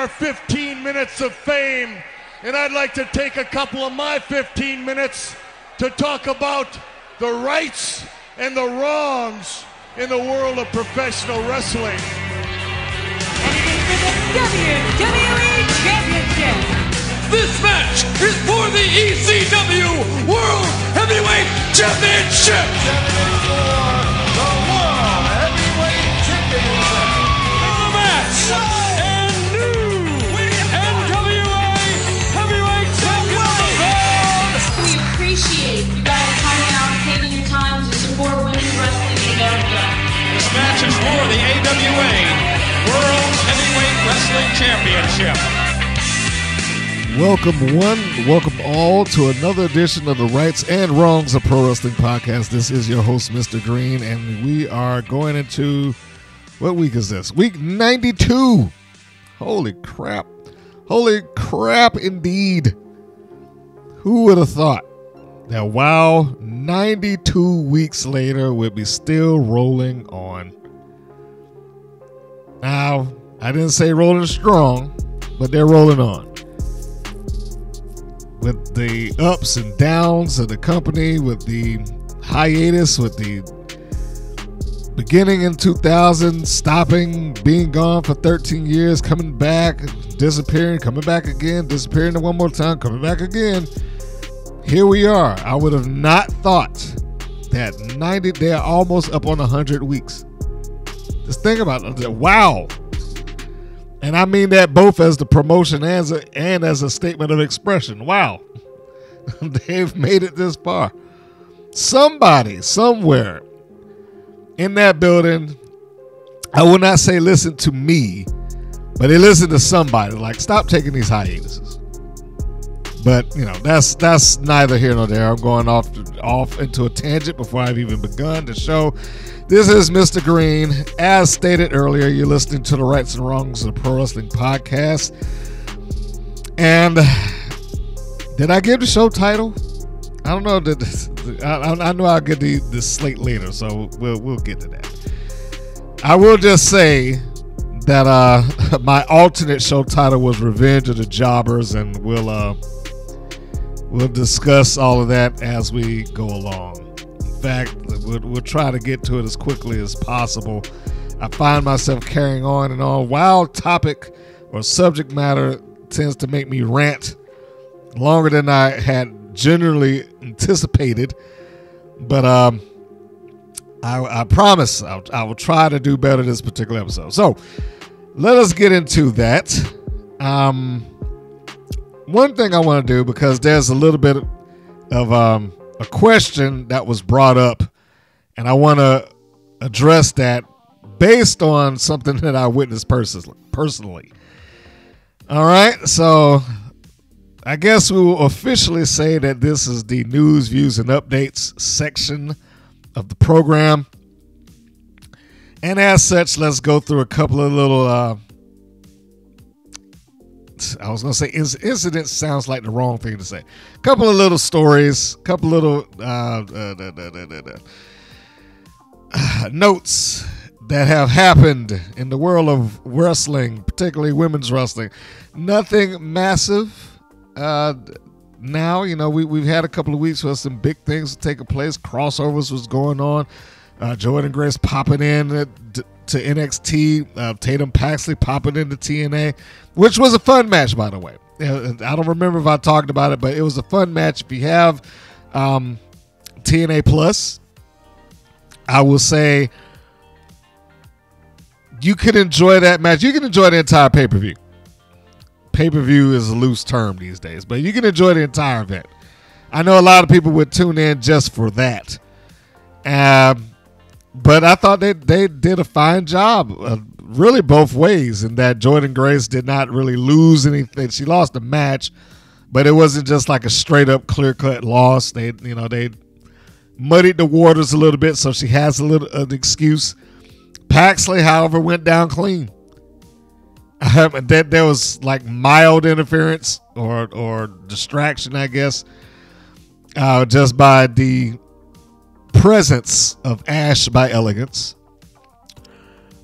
our 15 minutes of fame, and I'd like to take a couple of my 15 minutes to talk about the rights and the wrongs in the world of professional wrestling. And it is for the WWE Championship. This match is for the ECW World Heavyweight Championship. For the AWA World Heavyweight Wrestling Championship. Welcome, one, welcome all to another edition of the Rights and Wrongs of Pro Wrestling Podcast. This is your host, Mr. Green, and we are going into what week is this? Week 92. Holy crap. Holy crap, indeed. Who would have thought that wow, 92 weeks later, we'd be still rolling on? Now, I didn't say rolling strong, but they're rolling on with the ups and downs of the company, with the hiatus, with the beginning in 2000, stopping, being gone for 13 years, coming back, disappearing, coming back again, disappearing one more time, coming back again. Here we are. I would have not thought that 90, they're almost up on 100 weeks. Just think about it. Wow. And I mean that both as the promotion and as a, and as a statement of expression. Wow. They've made it this far. Somebody, somewhere in that building, I will not say listen to me, but they listen to somebody. Like, stop taking these hiatuses. But you know, that's that's neither here nor there. I'm going off off into a tangent before I've even begun the show. This is Mr. Green. As stated earlier, you're listening to the Rights and Wrongs of the Pro Wrestling Podcast. And did I give the show title? I don't know. That I, I know I'll get the, the slate later, so we'll we'll get to that. I will just say that uh, my alternate show title was Revenge of the Jobbers, and we'll uh, we'll discuss all of that as we go along. In fact, we'll, we'll try to get to it as quickly as possible. I find myself carrying on and on. Wild topic or subject matter tends to make me rant longer than I had generally anticipated. But um, I, I promise I'll, I will try to do better this particular episode. So let us get into that. Um, one thing I want to do because there's a little bit of um, a question that was brought up, and I want to address that based on something that I witnessed personally. All right. So I guess we will officially say that this is the news, views, and updates section of the program. And as such, let's go through a couple of little. Uh, I was going to say incident sounds like the wrong thing to say. A couple of little stories, couple little uh, uh, da, da, da, notes that have happened in the world of wrestling, particularly women's wrestling. Nothing massive. Uh, now, you know, we, we've had a couple of weeks where some big things taking place. Crossovers was going on. Uh, Jordynne Grace popping in at, to NXT. Uh, Tatum Paxley popping into TNA, which was a fun match, by the way. I don't remember if I talked about it, but it was a fun match. If you have um, TNA Plus, I will say you can enjoy that match. You can enjoy the entire pay per view. Pay per view is a loose term these days, but you can enjoy the entire event. I know a lot of people would tune in just for that. Um, but I thought they they did a fine job, uh, really both ways, in that Jordynne Grace did not really lose anything. She lost the match, but it wasn't just like a straight up clear cut loss. They you know they muddied the waters a little bit, so she has a little an excuse. Paxley, however, went down clean. Um, that there was like mild interference or or distraction, I guess, uh, just by the presence of Ash by Elegance.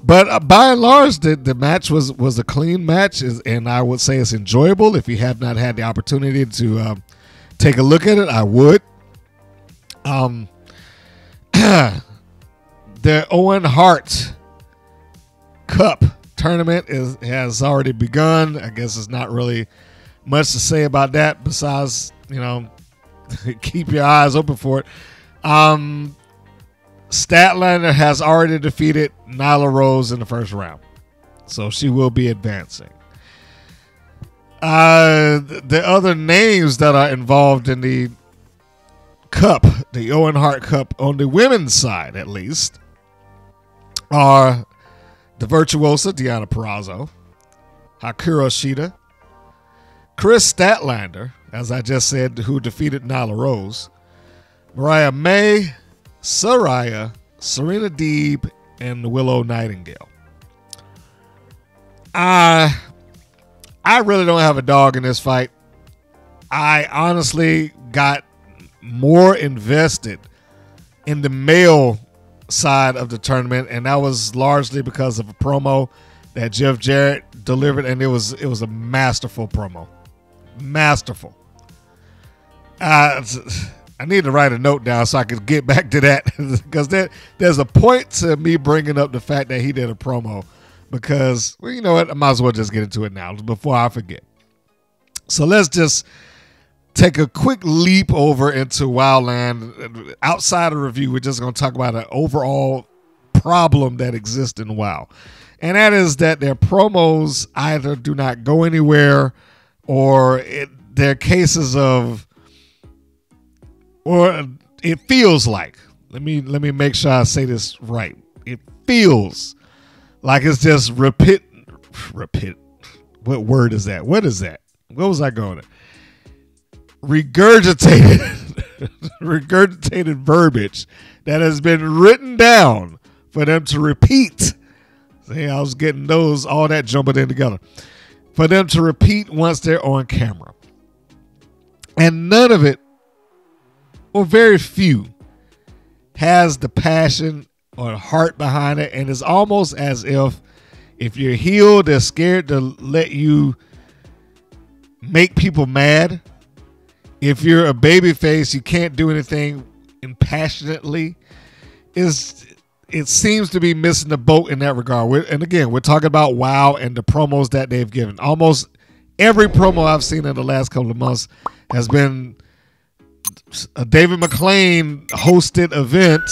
but uh, by and large, the, the match was was a clean match, and I would say it's enjoyable. If you have not had the opportunity to um, take a look at it, I would. Um, the Owen Hart Cup tournament is has already begun. I guess it's not really much to say about that besides you know keep your eyes open for it. Um, Statlander has already defeated Nyla Rose in the first round, so she will be advancing. Uh, the other names that are involved in the cup, the Owen Hart Cup, on the women's side at least, are the virtuosa Deonna Purrazzo, Hikaru Shida, Kris Statlander, as I just said, who defeated Nyla Rose, Mariah May, Saraya, Serena Deeb, and Willow Nightingale. I I really don't have a dog in this fight. I honestly got more invested in the male side of the tournament, and that was largely because of a promo that Jeff Jarrett delivered, and it was it was a masterful promo, masterful. Uh, I need to write a note down so I could get back to that because there, there's a point to me bringing up the fact that he did a promo because well, you know what, I might as well just get into it now before I forget. So let's just take a quick leap over into Wildland. Outside of review, we're just going to talk about an overall problem that exists in WoW. And that is that their promos either do not go anywhere or it, they're cases of, or it feels like, let me, let me make sure I say this right. It feels like it's just repeat, repeat. What word is that? What is that? What was I going regurgitated regurgitated verbiage that has been written down for them to repeat. See, I was getting those all that jumping in together. For them to repeat once they're on camera. And none of it, or very few, has the passion or heart behind it. And it's almost as if if you're healed, they're scared to let you make people mad if you're a baby face, you can't do anything impassionately. Is it seems to be missing the boat in that regard. We're, and again, we're talking about WoW and the promos that they've given. Almost every promo I've seen in the last couple of months has been a David McLane hosted event,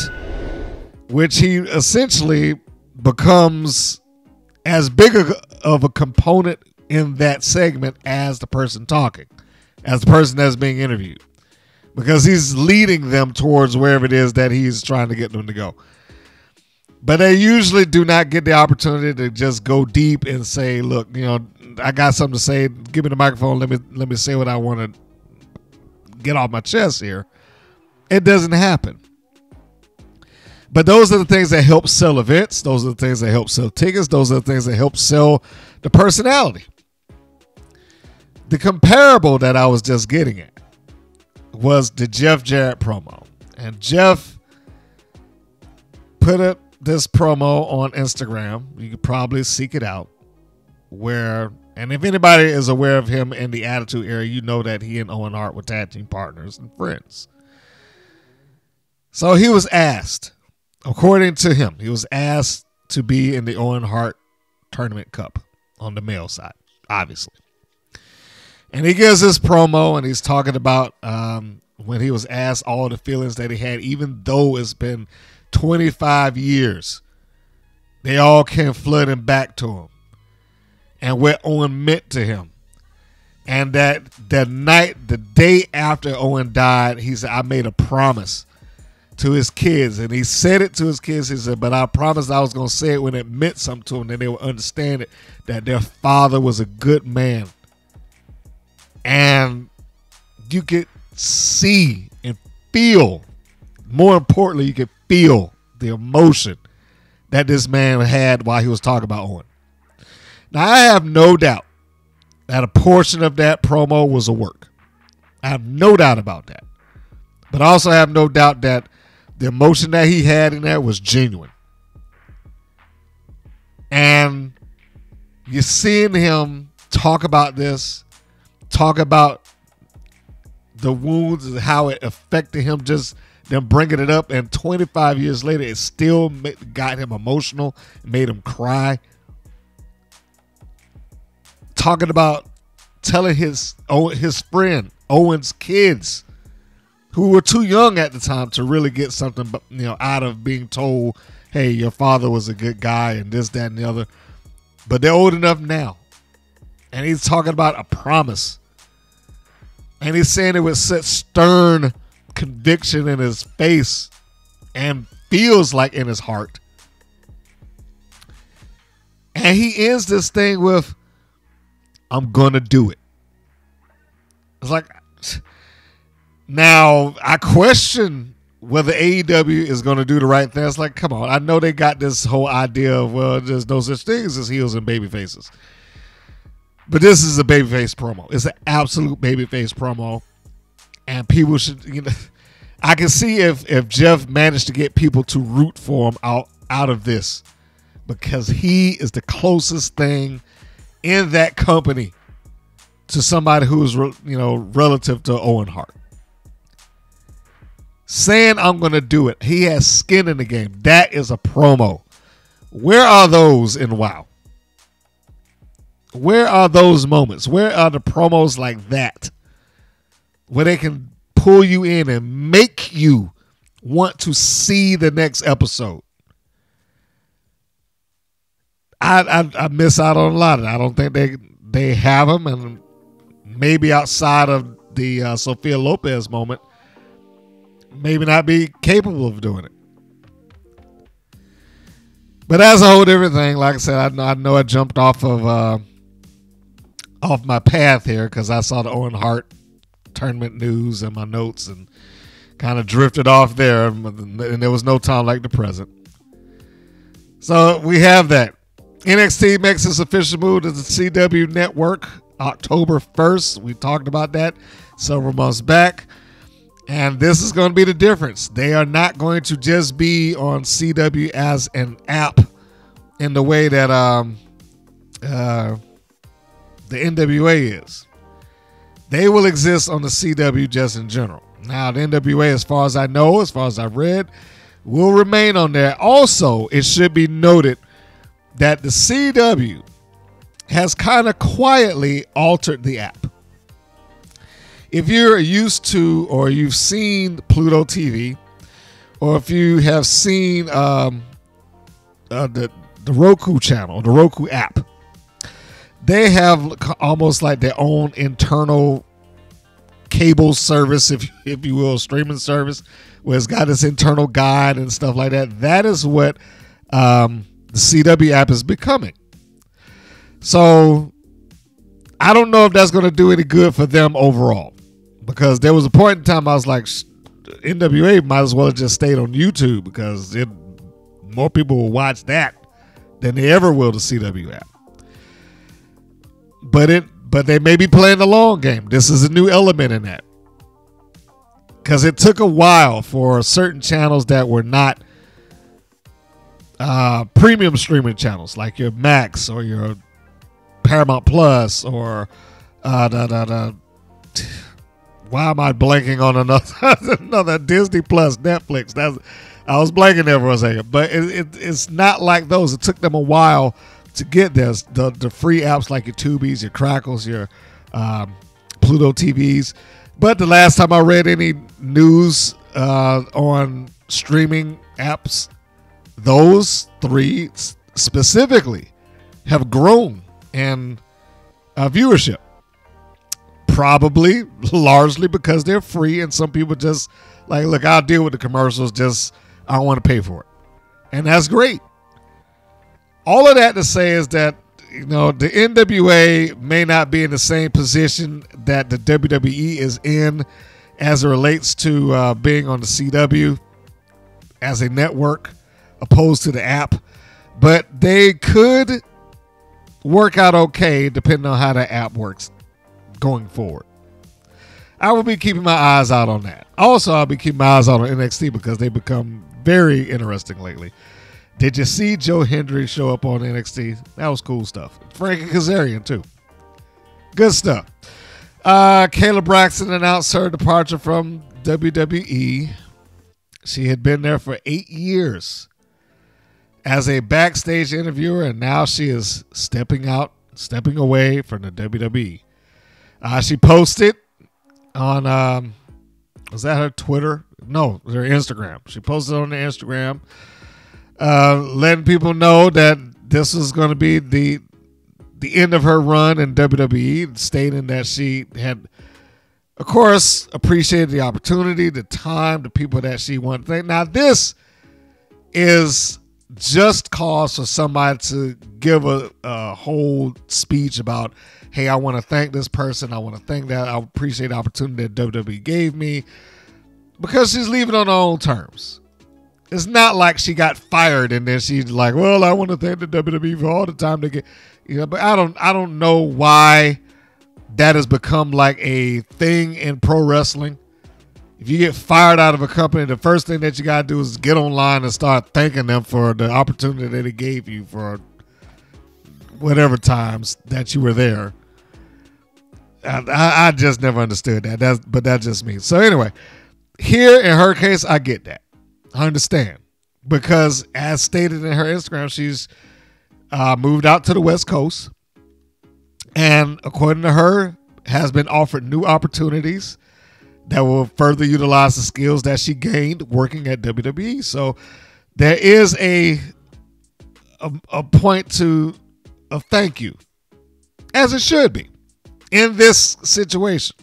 which he essentially becomes as big of a component in that segment as the person talking as the person that's being interviewed because he's leading them towards wherever it is that he's trying to get them to go. But they usually do not get the opportunity to just go deep and say, "Look, you know, I got something to say. Give me the microphone. Let me let me say what I want to get off my chest here." It doesn't happen. But those are the things that help sell events. Those are the things that help sell tickets. Those are the things that help sell the personality the comparable that I was just getting at was the Jeff Jarrett promo. And Jeff put up this promo on Instagram. You could probably seek it out. Where, and if anybody is aware of him in the Attitude Era, you know that he and Owen Hart were tag team partners and friends. So he was asked, according to him, he was asked to be in the Owen Hart Tournament Cup on the male side, obviously. And he gives this promo and he's talking about um, when he was asked all the feelings that he had, even though it's been 25 years, they all came flooding back to him and what Owen meant to him. And that the night, the day after Owen died, he said, I made a promise to his kids. And he said it to his kids. He said, But I promised I was going to say it when it meant something to them, and they would understand it that their father was a good man and you could see and feel more importantly you could feel the emotion that this man had while he was talking about owen now i have no doubt that a portion of that promo was a work. I have no doubt about that. But i also have no doubt that the emotion that he had in there was genuine. And you're seeing him talk about this, talk about the wounds and how it affected him just them bringing it up and 25 years later it still got him emotional made him cry talking about telling his oh, his friend Owen's kids who were too young at the time to really get something you know out of being told hey your father was a good guy and this that and the other. But they're old enough now. And he's talking about a promise. And he's saying it with such stern conviction in his face and feels like in his heart. And he ends this thing with, I'm to do it. It's like, now I question whether AEW is to do the right thing. It's like, come on. I know they got this whole idea of, well, there's no such things as heels and baby faces. But this is a babyface promo. It's an absolute babyface promo, and people should. You know, I can see if if Jeff managed to get people to root for him out out of this, because he is the closest thing in that company to somebody who is you know relative to Owen Hart. Saying I'm going to do it, he has skin in the game. That is a promo. Where are those in WoW? Where are those moments? Where are the promos like that? Where they can pull you in and make you want to see the next episode. I, I, I miss out on a lot of. I don't think they they have them, and maybe outside of the uh, Sophia Lopez moment, maybe not be capable of doing it. But as a whole different thing, like I said, I know I, know I jumped off of uh, off my path here because I saw the Owen Hart tournament news and my notes and kind of drifted off there. And there was no time like the present. So we have that. NXT makes its official move to the CW network October 1st. We talked about that several months back. And this is going to be the difference. They are not going to just be on CW as an app in the way that um, uh, the NWA is. They will exist on the CW just in general. Now, the NWA, as far as I know, as far as I've read, will remain on there. Also, it should be noted that the CW has kind of quietly altered the app. If you're used to or you've seen Pluto TV, or if you have seen um, uh, the the Roku channel, the Roku app, they have almost like their own internal cable service, if if you will, streaming service, where it's got its internal guide and stuff like that. That is what um, the CW app is becoming. So I don't know if that's going to do any good for them overall, because there was a point in time I was like, NWA might as well have just stayed on YouTube because it, more people will watch that than they ever will the CW app but it but they may be playing the long game. This is a new element in that. Because it took a while for certain channels that were not uh, premium streaming channels, like your Max or your Paramount Plus or uh, da, da, da. why am I blanking on another another Disney Plus, Netflix? That's I was blanking there for a second, but it, it, it's not like those. It took them a while to get this, the the free apps like your Tubis, your Crackles, your um, Pluto TVs. But the last time I read any news uh, on streaming apps, those three specifically have grown in uh, viewership. Probably largely because they're free, and some people just like, look, I'll deal with the commercials. Just I don't want to pay for it, and that's great all of that to say is that you know the NWA may not be in the same position that the WWE is in as it relates to uh, being on the CW as a network opposed to the app, but they could work out okay depending on how the app works going forward. I will be keeping my eyes out on that. Also, I'll be keeping my eyes out on NXT because they become very interesting lately. Did you see Joe Hendry show up on NXT? That was cool stuff. Frankie Kazarian too. Good stuff. Uh, Kayla Braxton announced her departure from WWE. She had been there for eight years as a backstage interviewer, and now she is stepping out, stepping away from the WWE. Uh, she posted on, um, was that her Twitter? No, her Instagram. She posted on the Instagram, uh, letting people know that this was going to be the the end of her run in WWE, stating that she had, of course, appreciated the opportunity, the time, the people that she wanted. Now, this is just cause for somebody to give a, a whole speech about, hey, I want to thank this person. I want to thank that. I appreciate the opportunity that WWE gave me because she's leaving on her own terms. It's not like she got fired and then she's like, well, I want to thank the WWE for all the time they get. You know, but I don't I don't know why that has become like a thing in pro wrestling. If you get fired out of a company, the first thing that you gotta do is get online and start thanking them for the opportunity that they gave you for whatever times that you were there. I, I, just never understood that. That's but that's just me. So anyway, here in her case, I get that. I understand because as stated in her Instagram, she's uh, moved out to the West Coast, and according to her, has been offered new opportunities that will further utilize the skills that she gained working at WWE. So there is a a, a point to a thank you, as it should be in this situation.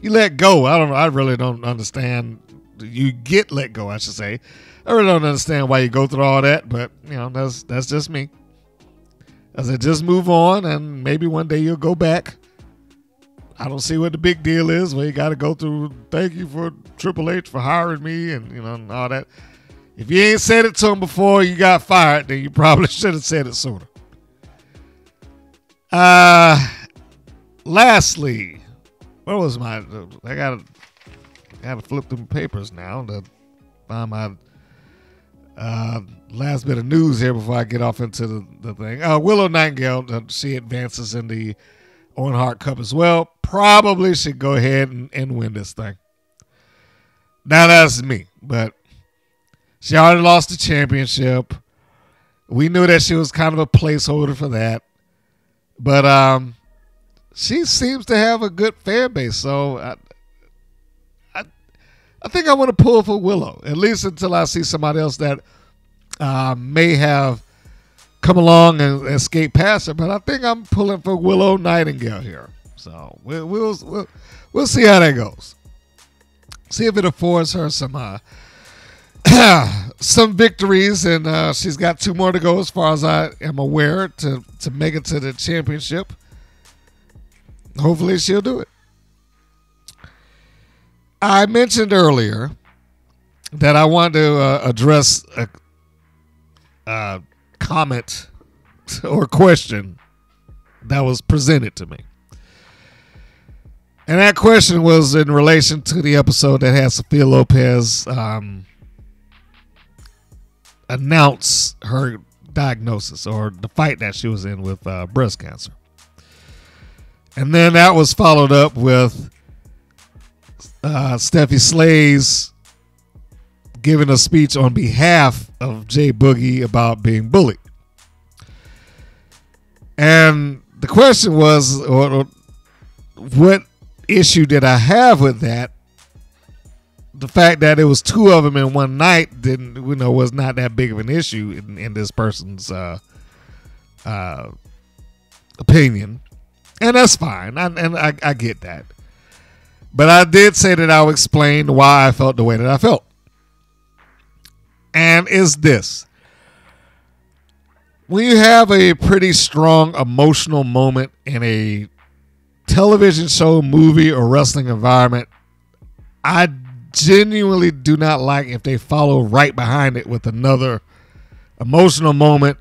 You let go. I don't. I really don't understand. You get let go. I should say. I really don't understand why you go through all that, but you know that's that's just me. I said, just move on, and maybe one day you'll go back. I don't see what the big deal is. Well, you got to go through. Thank you for Triple H for hiring me, and you know and all that. If you ain't said it to him before you got fired, then you probably should have said it sooner. Uh, lastly, what was my? I got to got to flip through papers now to find my uh, last bit of news here before I get off into the, the thing. Uh, Willow Nightingale, uh, she advances in the Owen Hart Cup as well. Probably should go ahead and, and win this thing. Now that's me, but she already lost the championship. We knew that she was kind of a placeholder for that, but um, she seems to have a good fan base. So I, I, I think I want to pull for Willow at least until I see somebody else that uh, may have come along and escape past her. But I think I'm pulling for Willow Nightingale here. So we'll we'll we'll, we'll see how that goes. See if it affords her some uh, some victories, and uh, she's got two more to go, as far as I am aware, to to make it to the championship. Hopefully, she'll do it. I mentioned earlier that I wanted to uh, address a, a comment or question that was presented to me. And that question was in relation to the episode that had Sophia Lopez um, announce her diagnosis or the fight that she was in with uh, breast cancer. And then that was followed up with uh, Stephy Slayz giving a speech on behalf of J. Boogie about being bullied. And the question was, or, what issue did I have with that? The fact that it was two of them in one night didn't, you know, was not that big of an issue in, in this person's uh, uh, opinion, and that's fine. I, and I, I get that, but I did say that I'll explain why I felt the way that I felt, and is this when you have a pretty strong emotional moment in a television show, movie, or wrestling environment, I genuinely do not like if they follow right behind it with another emotional moment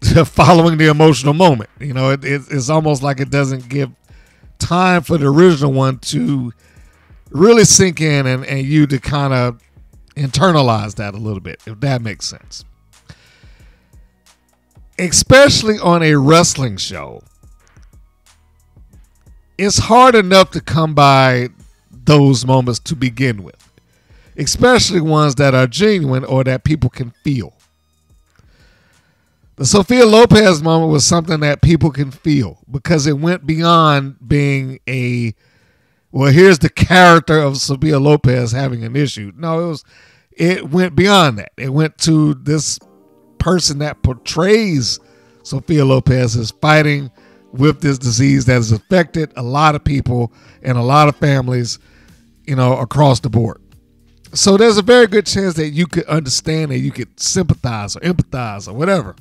following the emotional moment. You know, it, it, it's almost like it doesn't give time for the original one to really sink in and, and you to kind of internalize that a little bit, if that makes sense. especially on a wrestling show, it's hard enough to come by those moments to begin with, especially ones that are genuine or that people can feel. The Sophia Lopez moment was something that people can feel because it went beyond being a well, here's the character of Sophia Lopez having an issue. No, it was it went beyond that. It went to this person that portrays Sophia Lopez is fighting with this disease that has affected a lot of people and a lot of families, you know, across the board. So there's a very good chance that you could understand that you could sympathize or empathize or whatever.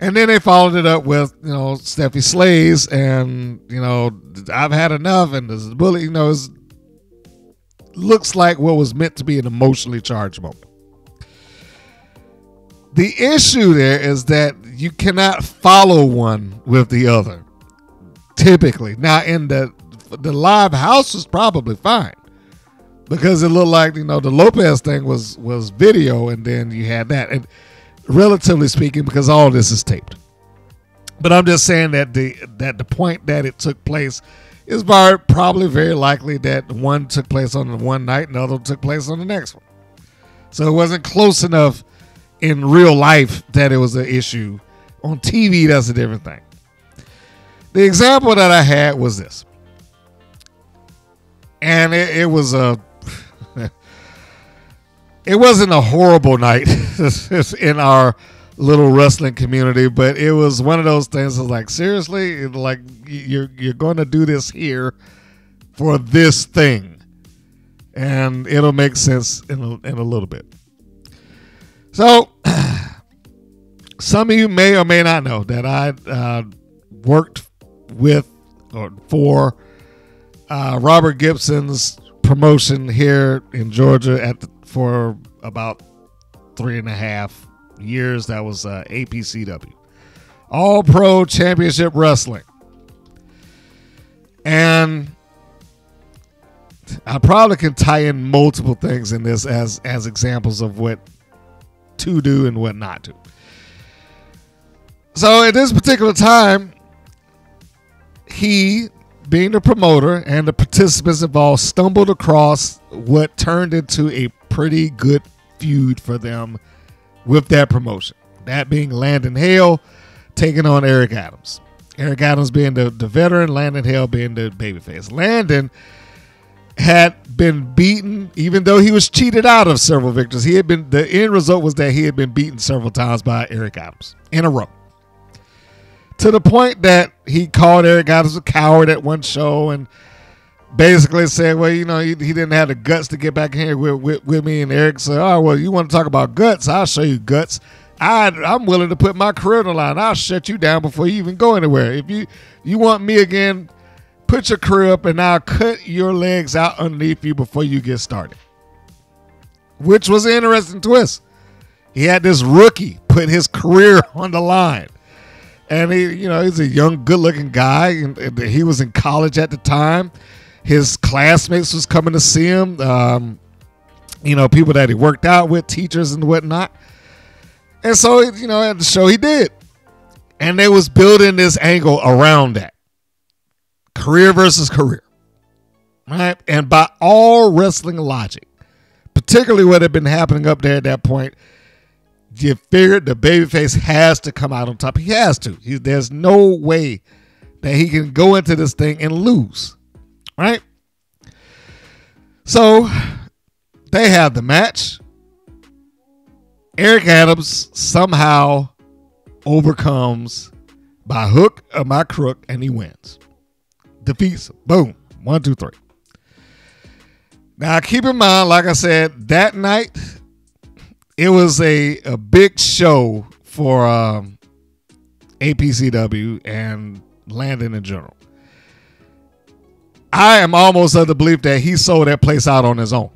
And then they followed it up with, you know, Stephy Slayz and, you know, I've had enough and this bully, you know, looks like what was meant to be an emotionally charged moment. The issue there is that you cannot follow one with the other. Typically. Now in the the live house was probably fine. Because it looked like, you know, the Lopez thing was was video and then you had that. And relatively speaking, because all this is taped. But I'm just saying that the that the point that it took place very, probably very likely that one took place on one night and the other took place on the next one. So it wasn't close enough in real life that it was an issue. On TV, that's a different thing. The example that I had was this, and it, it was a it wasn't a horrible night in our little wrestling community, but it was one of those things. That was like seriously, like you're you're going to do this here for this thing, and it'll make sense in a, in a little bit. So, some of you may or may not know that I uh, worked with or for uh, Robert Gibson's promotion here in Georgia at the for about three and a half years. That was uh, APCW, All Pro Championship Wrestling. And I probably can tie in multiple things in this as as examples of what to do and what not to. So at this particular time, he being the promoter and the participants involved stumbled across what turned into a pretty good feud for them with that promotion. That being Landon Hale taking on Eric Adams. Eric Adams being the, the veteran, Landon Hale being the babyface. Landon had been beaten, even though he was cheated out of several victories. He had been the end result was that he had been beaten several times by Eric Adams in a row to the point that he called Eric Adams a coward at one show and basically said, well, you know, he, he didn't have the guts to get back in here with, with, with, me. And Eric said, oh, well, you want to talk about guts? I'll show you guts. I, I'm willing to put my career on the line. I'll shut you down before you even go anywhere. If you, you want me again, put your career up and I'll cut your legs out underneath you before you get started. Which was an interesting twist. He had this rookie put his career on the line and he, you know, he's a young, good-looking guy, and, he was in college at the time. His classmates was coming to see him. Um, you know, people that he worked out with, teachers and whatnot. And so, you know, at the show he did, and they was building this angle around that career versus career, right? And by all wrestling logic, particularly what had been happening up there at that point you figured the babyface has to come out on top. He has to. He, there's no way that he can go into this thing and lose. Right? So they have the match. Eric Adams somehow overcomes by hook or by crook and he wins. Defeats him. Boom. One, two, three. Now keep in mind, like I said, that night it was a, a big show for um, APCW and Landon in general. I am almost of the belief that he sold that place out on his own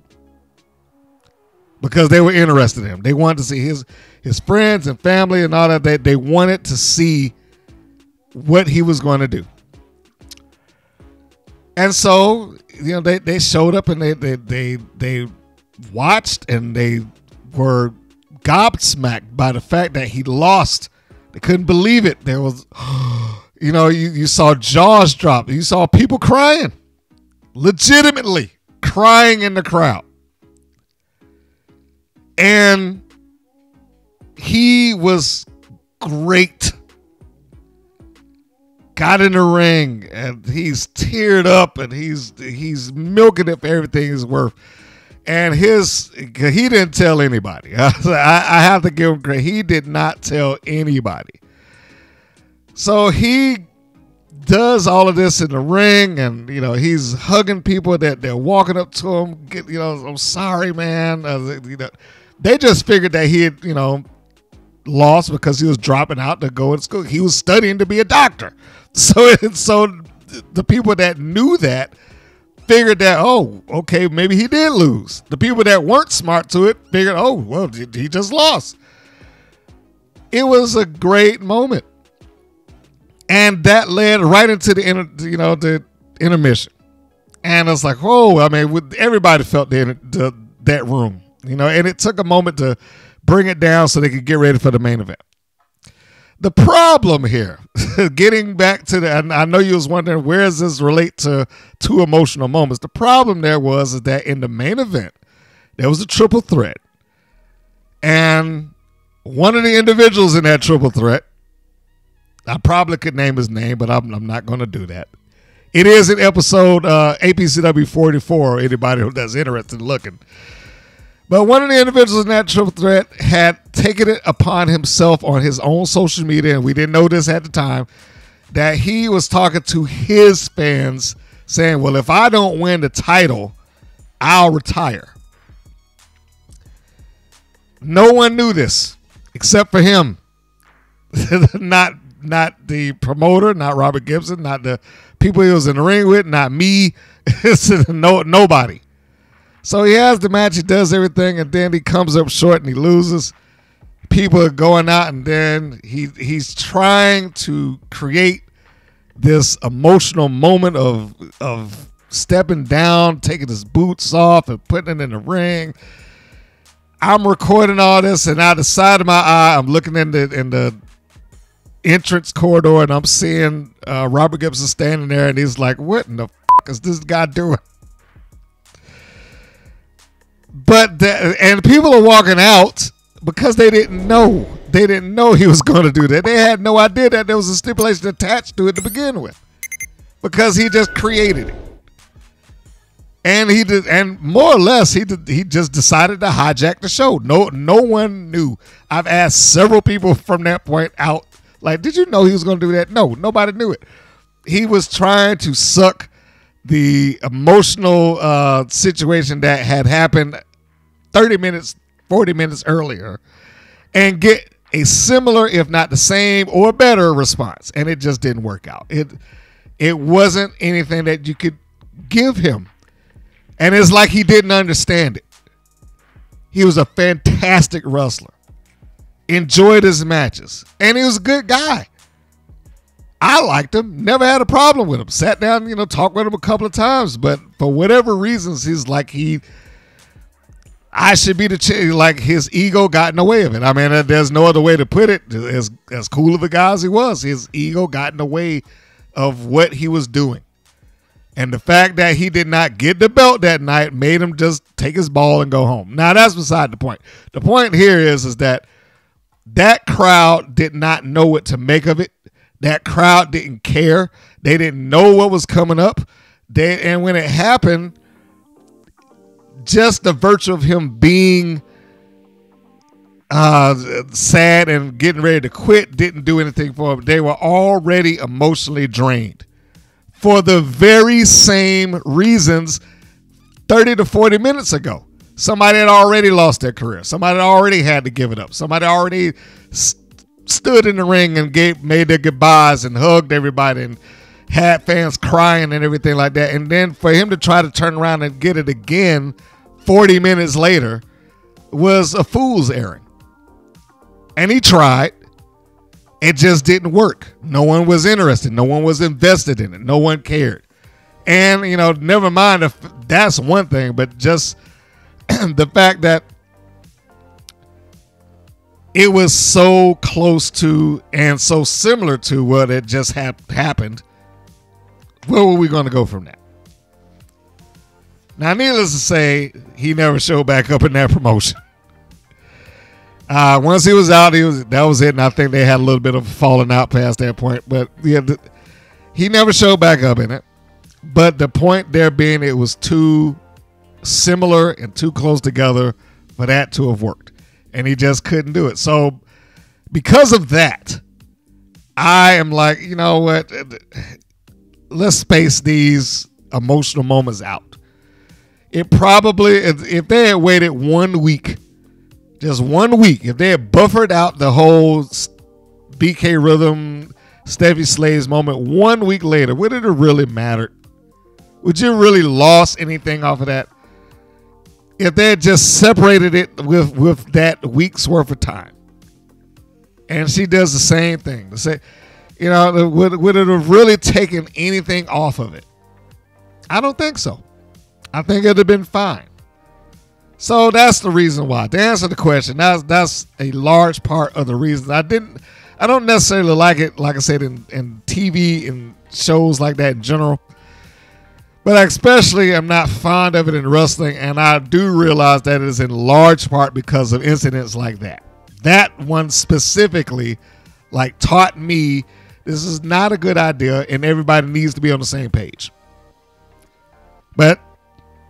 because they were interested in him. They wanted to see his his friends and family and all that. They, they wanted to see what he was going to do. And so, you know, they, they showed up and they, they they they watched and they were gobsmacked by the fact that he lost. They couldn't believe it. There was, you know, you, you saw jaws drop. You saw people crying, legitimately crying in the crowd. And he was great. Got in the ring and he's teared up and he's he's milking it for everything he's worth. And his he didn't tell anybody. I, I have to give him credit. He did not tell anybody. So he does all of this in the ring, and you know he's hugging people that they're walking up to him. Get, you know, I'm sorry, man. Uh, you know, they just figured that he had, you know, lost because he was dropping out to go to school. He was studying to be a doctor. So, so the people that knew that figured that, oh, okay, maybe he did lose. The people that weren't smart to it figured, oh, well, he just lost. It was a great moment, and that led right into the inter, you know the intermission. And it's like, oh, I mean, everybody felt the, the that room, you know, and it took a moment to bring it down so they could get ready for the main event. The problem here, getting back to the, I know you was wondering where does this relate to two emotional moments. The problem there was is that in the main event, there was a triple threat, and one of the individuals in that triple threat, I probably could name his name, but I'm, I'm not going to do that. It is an episode uh, APCW 44. Anybody who that's interested in looking. But one of the individuals in that triple threat had taken it upon himself on his own social media, and we didn't know this at the time, that he was talking to his fans saying, Well, if I don't win the title, I'll retire. No one knew this except for him. not not the promoter, not Robert Gibson, not the people he was in the ring with, not me. It's no nobody. So he has the match, he does everything, and then he comes up short and he loses. People are going out, and then he he's trying to create this emotional moment of of stepping down, taking his boots off, and putting it in the ring. I'm recording all this, and out the side of my eye, I'm looking in the in the entrance corridor, and I'm seeing uh, Robert Gibson standing there, and he's like, "What in the fuck is this guy doing?" But the, and people are walking out because they didn't know. They didn't know he was going to do that. They had no idea that there was a stipulation attached to it to begin with, because he just created it. And he did, and more or less, he did, he just decided to hijack the show. No, no one knew. I've asked several people from that point out, like, did you know he was going to do that? No, nobody knew it. He was trying to suck the emotional uh, situation that had happened 30 minutes, 40 minutes earlier and get a similar, if not the same or better response. And it just didn't work out. It it wasn't anything that you could give him. And it's like he didn't understand it. He was a fantastic wrestler. Enjoyed his matches. And he was a good guy. I liked him. Never had a problem with him. Sat down, you know, talked with him a couple of times, but for whatever reasons, he's like he. I should be the ch- like his ego got in the way of it. I mean, there's no other way to put it. As as cool of a guy as he was, his ego got in the way of what he was doing, and the fact that he did not get the belt that night made him just take his ball and go home. Now that's beside the point. The point here is is that that crowd did not know what to make of it. That crowd didn't care. They didn't know what was coming up. They and when it happened, just the virtue of him being uh, sad and getting ready to quit didn't do anything for them. They were already emotionally drained for the very same reasons 30 to 40 minutes ago. Somebody had already lost their career. Somebody already had to give it up. Somebody already stood in the ring and gave made their goodbyes and hugged everybody and had fans crying and everything like that. And then for him to try to turn around and get it again 40 minutes later was a fool's errand. And he tried. It just didn't work. No one was interested. No one was invested in it. No one cared. And, you know, never mind if that's one thing, but just the fact that it was so close to and so similar to what had just hap- happened. Where were we going to go from that? Now, needless to say, he never showed back up in that promotion. Uh, once he was out, he was that was it, and I think they had a little bit of falling out past that point. But yeah, the, he never showed back up in it. But the point there being, it was too similar and too close together for that to have worked, and he just couldn't do it. So, because of that, I am like, you know what? Let's space these emotional moments out. It probably, if they had waited one week, just one week, if they had buffered out the whole BK Rhythm, Stephy Slayz moment one week later, would it have really mattered? Would you really lost anything off of that? If they had just separated it with with that week's worth of time, and she does the same thing, the same, you know, would would it have really taken anything off of it? I don't think so. I think it'd have been fine. So that's the reason why. To answer the question, that's that's a large part of the reason I didn't. I don't necessarily like it, like I said in in TV and shows like that in general. But I especially, I'm not fond of it in wrestling, and I do realize that it is in large part because of incidents like that. That one specifically, like, taught me this is not a good idea, and everybody needs to be on the same page. But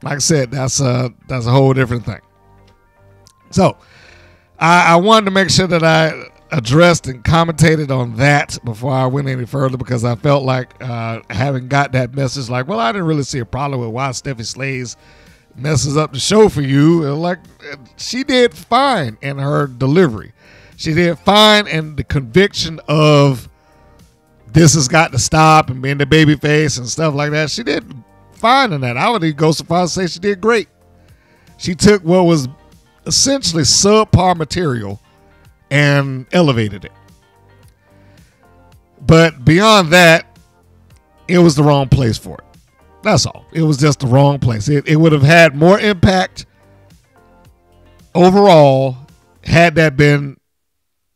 like I said, that's a that's a whole different thing. So, I, I wanted to make sure that I addressed and commentated on that before I went any further because I felt like uh, having got that message, like, well, I didn't really see a problem with why Stephy Slayz messes up the show for you. And, Like, she did fine in her delivery. She did fine in the conviction of this has got to stop and being the baby face and stuff like that. She did fine in that. I would even go so far as to say she did great. She took what was essentially subpar material and elevated it. But beyond that, it was the wrong place for it. That's all. It was just the wrong place. It, it would have had more impact overall had that been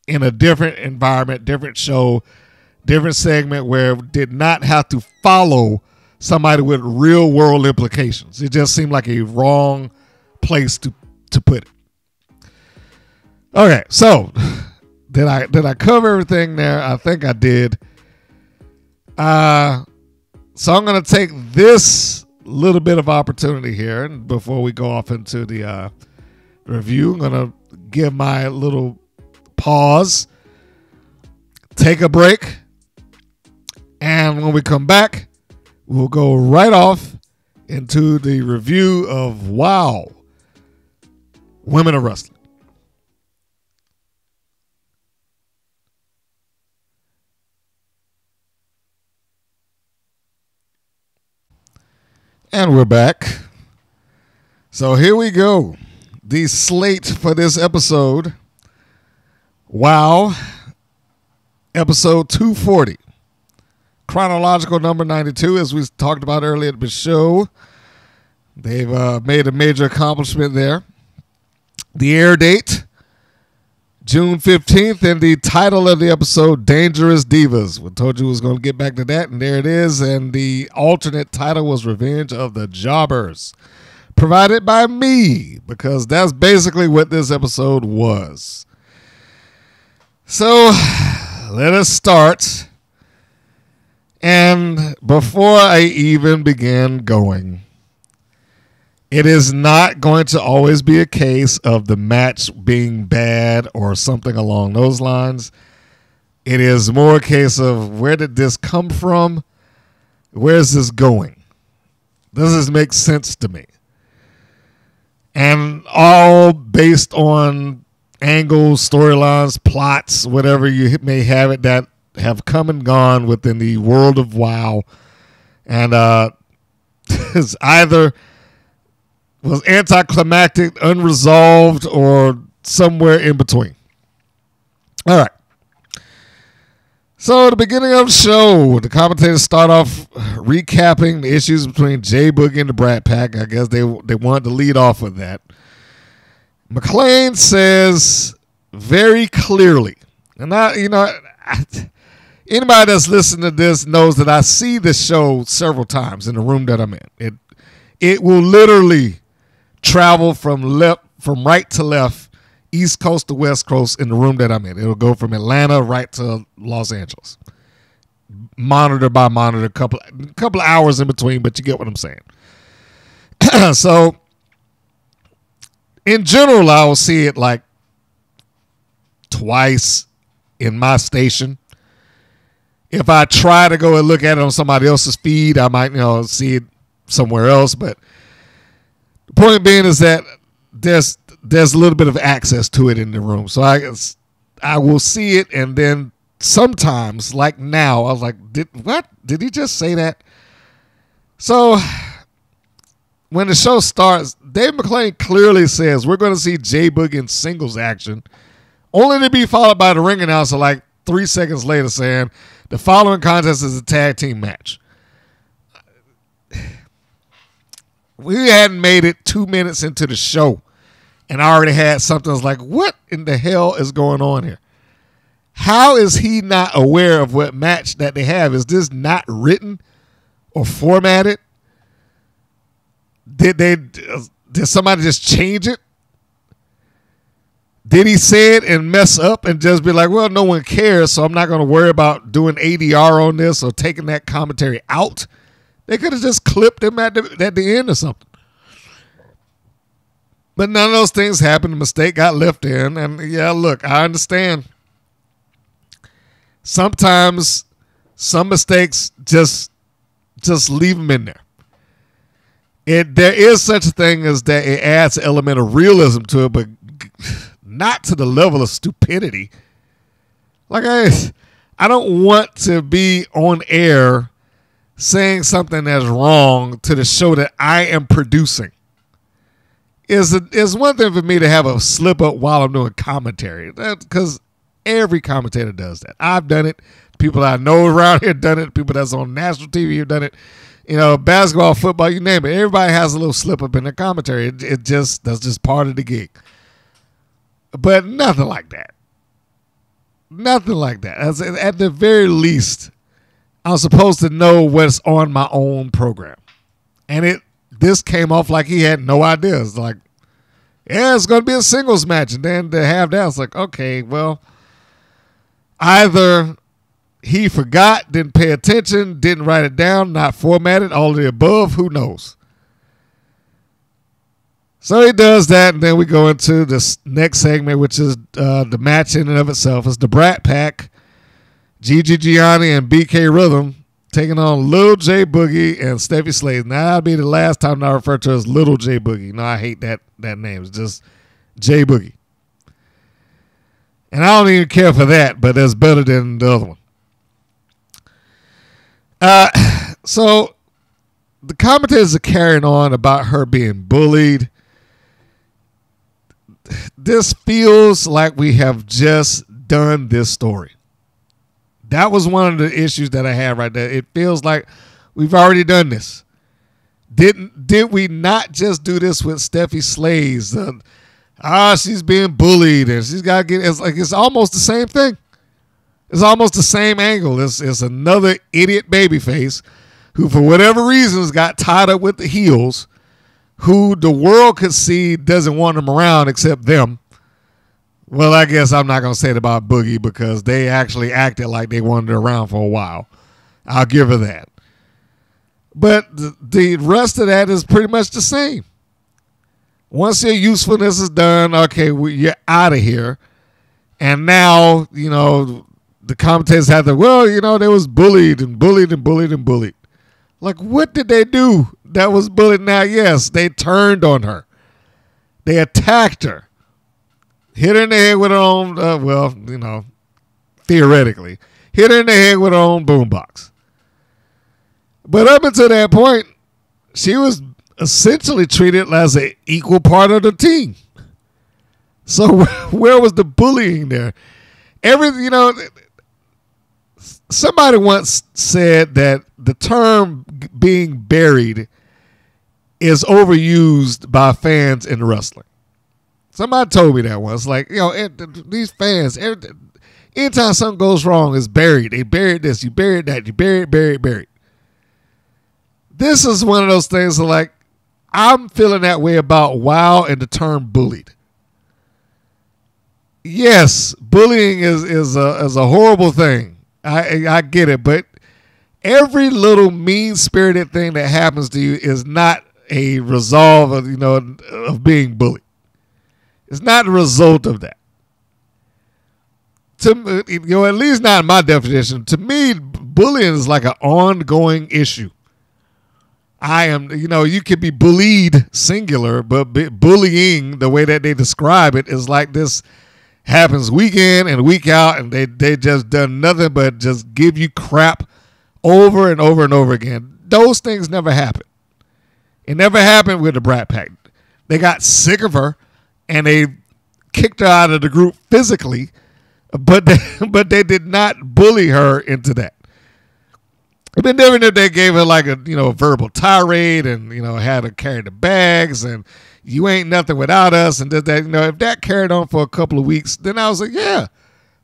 in a different environment, different show, different segment where did not have to follow somebody with real world implications. It just seemed like a wrong place to to put it. Okay, so did I did I cover everything there? I think I did. Uh so I'm gonna take this little bit of opportunity here, and before we go off into the uh, review, I'm gonna give my little pause, take a break, and when we come back, we'll go right off into the review of Wow, Women of Wrestling. And we're back. So here we go. The slate for this episode. Wow. Episode 240. Chronological number 92, as we talked about earlier at the show. They've uh, made a major accomplishment there. The air date, June 15th, and the title of the episode, Dangerous Divas. We told you we was going to get back to that, and there it is. And the alternate title was Revenge of the Jobbers, provided by me, because that's basically what this episode was. So let us start. And before I even begin going, it is not going to always be a case of the match being bad or something along those lines. It is more a case of where did this come from? Where is this going? Does this make sense to me? And all based on angles, storylines, plots, whatever you may have it that have come and gone within the world of WoW. And uh, it's either was anticlimactic, unresolved, or somewhere in between. All right. So, at the beginning of the show, the commentators start off recapping the issues between J. Boogie and the Brat Pack. I guess they they wanted to lead off with that. McLane says very clearly, and I, you know, I, anybody that's listening to this knows that I see this show several times in the room that I'm in. It it will literally travel from left from right to left, east coast to west coast in the room that I'm in. It'll go from Atlanta right to Los Angeles. Monitor by monitor, couple couple of hours in between, but you get what I'm saying. so in general, I will see it like twice in my station. If I try to go and look at it on somebody else's feed, I might, you know, see it somewhere else. But point being is that there's there's a little bit of access to it in the room, so I I will see it, and then sometimes, like now, I was like, did what? Did he just say that? So when the show starts, Dave McLane clearly says we're going to see J. Boogie in singles action, only to be followed by the ring announcer like three seconds later saying the following contest is a tag team match. We hadn't made it two minutes into the show, and I already had something. I was like, "What in the hell is going on here?" How is he not aware of what match that they have? Is this not written or formatted? Did they did somebody just change it? Did he say it and mess up and just be like, well, no one cares, so I'm not going to worry about doing ADR on this or taking that commentary out? They could have just clipped him at the, at the end or something. But none of those things happened. The mistake got left in. And yeah, look, I understand. Sometimes some mistakes just just leave them in there. It there is such a thing as that it adds an element of realism to it, but not to the level of stupidity. Like I, I don't want to be on air saying something that's wrong to the show that I am producing. Is is one thing for me to have a slip up while I'm doing commentary, because every commentator does that. I've done it. People I know around here done it. People that's on national TV have done it. You know, basketball, football, you name it. Everybody has a little slip up in their commentary. It, it just that's just part of the gig. But nothing like that. Nothing like that. As, at the very least, I'm supposed to know what's on my own program. And it this came off like he had no ideas. Like, yeah, it's gonna be a singles match. And then to have that, it's like, okay, well, either he forgot, didn't pay attention, didn't write it down, not formatted, all of the above, who knows? So he does that, and then we go into this next segment, which is uh, the match in and of itself. It's the Brat Pack, Gigi Gianni and BK Rhythm taking on Lil J Boogie and Stephy Slayz. Now that'll be the last time I refer to as Little J Boogie. No, I hate that that name. It's just J Boogie. And I don't even care for that, but that's better than the other one. Uh, so the commentators are carrying on about her being bullied. This feels like we have just done this story. That was one of the issues that I had right there. It feels like we've already done this. Didn't did we not just do this with Stephy Slayz? Uh, ah, she's being bullied and she's got to get. It's like it's almost the same thing. It's almost the same angle. It's, it's another idiot babyface who, for whatever reasons, got tied up with the heels, who the world could see doesn't want them around except them. Well, I guess I'm not going to say it about Boogie because they actually acted like they wanted around for a while. I'll give her that. But the rest of that is pretty much the same. Once your usefulness is done, okay, you're out of here. And now, you know, the commentators have to, well, you know, they was bullied and bullied and bullied and bullied. Like, what did they do that was bullied? Now, yes, they turned on her. They attacked her. Hit her in the head with her own, uh, well, you know, theoretically, hit her in the head with her own boombox. But up until that point, she was essentially treated as an equal part of the team. So where was the bullying there? Every you know, somebody once said that the term being buried is overused by fans in wrestling. Somebody told me that once. Like, you know, it, these fans, every, anytime something goes wrong, it's buried. They buried this, you buried that, you buried, buried, buried. This is one of those things like, I'm feeling that way about WoW and the term bullied. Yes, bullying is is a is a horrible thing. I I get it, but every little mean spirited thing that happens to you is not a resolve of you know of being bullied. It's not a result of that. To you know, at least not in my definition. To me, bullying is like an ongoing issue. I am, you know, you could be bullied singular, but bullying, the way that they describe it, is like this happens week in and week out, and they they just done nothing but just give you crap over and over and over again. Those things never happen. It never happened with the Brat Pack. They got sick of her, and they kicked her out of the group physically, but they, but they did not bully her into that. It'd been different if they gave her like a you know a verbal tirade and you know had her carry the bags and you ain't nothing without us and did that. You know if that carried on for a couple of weeks, then I was like, yeah,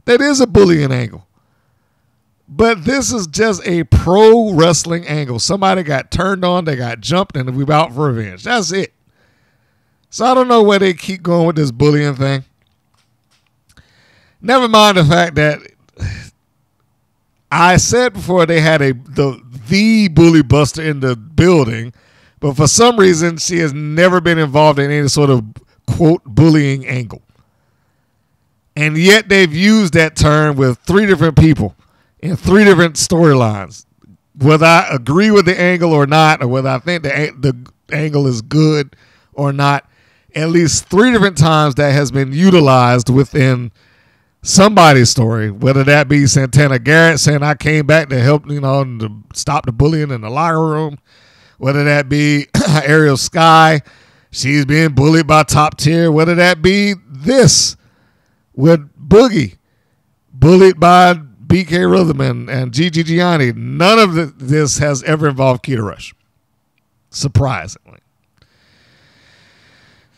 that is a bullying angle. But this is just a pro wrestling angle. Somebody got turned on, they got jumped, and we out for revenge. That's it. So I don't know where they keep going with this bullying thing. Never mind the fact that I said before they had a the the bully buster in the building, but for some reason she has never been involved in any sort of quote bullying angle. And yet they've used that term with three different people in three different storylines. Whether I agree with the angle or not, or whether I think the the angle is good or not, at least three different times that has been utilized within somebody's story. Whether that be Santana Garrett saying I came back to help, you know, to stop the bullying in the locker room. Whether that be Ariel Sky, she's being bullied by top tier. Whether that be this with Boogie, bullied by BK Rhythm and, and Gigi Gianni. None of the, this has ever involved Keta Rush. Surprisingly.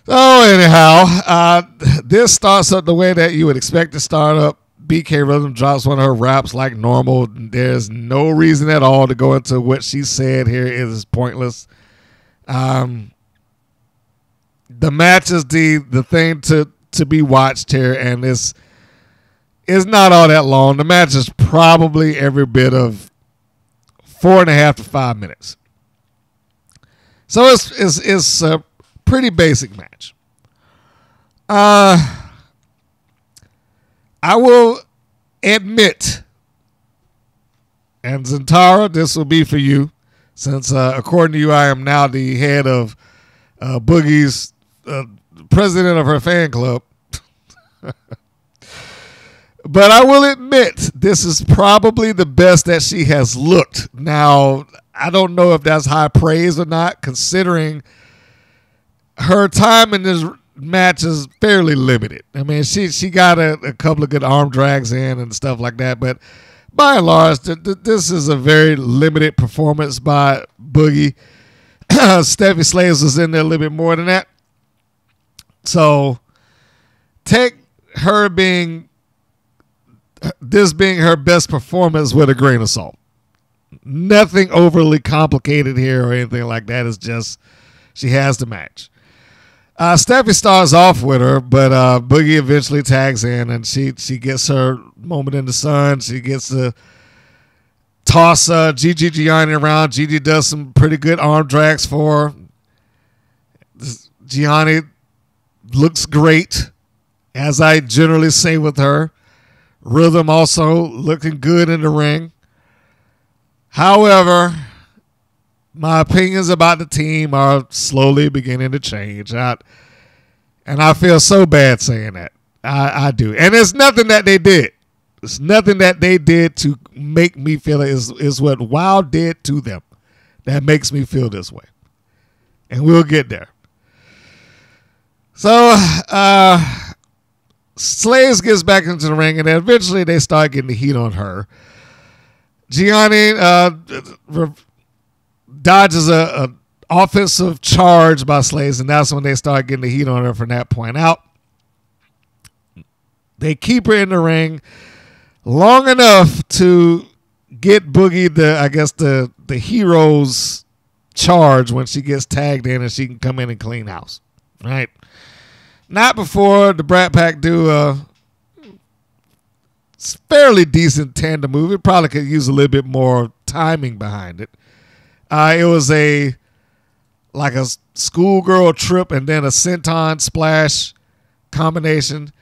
Oh, anyhow, uh, this starts up the way that you would expect to start up. BK Rhythm drops one of her raps like normal. There's no reason at all to go into what she said here. It is pointless. Um, the match is the the thing to to be watched here, and it's it's not all that long. The match is probably every bit of four and a half to five minutes. So it's it's it's a pretty basic match. Uh I will admit, and Zentara, this will be for you, since uh, according to you, I am now the head of uh, Boogie's uh, president of her fan club. But I will admit, this is probably the best that she has looked. Now, I don't know if that's high praise or not, considering her time in this match is fairly limited. I mean, she she got a, a couple of good arm drags in and stuff like that, but by and large, th- th- this is a very limited performance by Boogie. Stephy Slayz was in there a little bit more than that. So, take her being this being her best performance with a grain of salt. Nothing overly complicated here or anything like that. It's just she has the match. Uh, Stephy starts off with her, but uh, Boogie eventually tags in, and she she gets her moment in the sun. She gets to toss uh, Gigi Gianni around. Gigi does some pretty good arm drags for her. Gianni looks great, as I generally say with her. Rhythm also looking good in the ring. However, my opinions about the team are slowly beginning to change. I, and I feel so bad saying that. I, I do. And it's nothing that they did. It's nothing that they did to make me feel it is, is what WoW did to them that makes me feel this way. And we'll get there. So, uh, Slayz gets back into the ring, and eventually they start getting the heat on her. Gianni uh, dodges a, a, offensive charge by Slayz, and that's when they start getting the heat on her from that point out. They keep her in the ring long enough to get Boogie the I guess the the hero's charge when she gets tagged in and she can come in and clean house. Right? Not before the Brat Pack do a fairly decent tandem move. It probably could use a little bit more timing behind it. Uh, it was a like a schoolgirl trip and then a senton splash combination.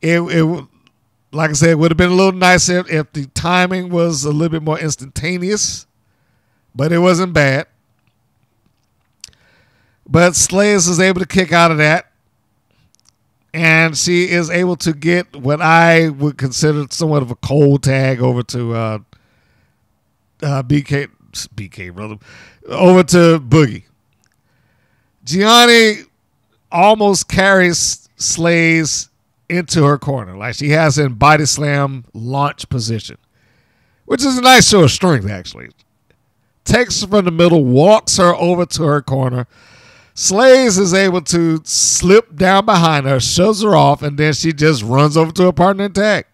It, it like I said, it would have been a little nicer if, if the timing was a little bit more instantaneous, but it wasn't bad. But Slayz is able to kick out of that. And she is able to get what I would consider somewhat of a cold tag over to uh, uh, BK, BK, brother, over to Boogie. Gianni almost carries Slayz into her corner. Like she has in body slam launch position, which is a nice show of strength, actually. Takes her from the middle, walks her over to her corner. Slayz is able to slip down behind her, shoves her off, and then she just runs over to her partner and tag.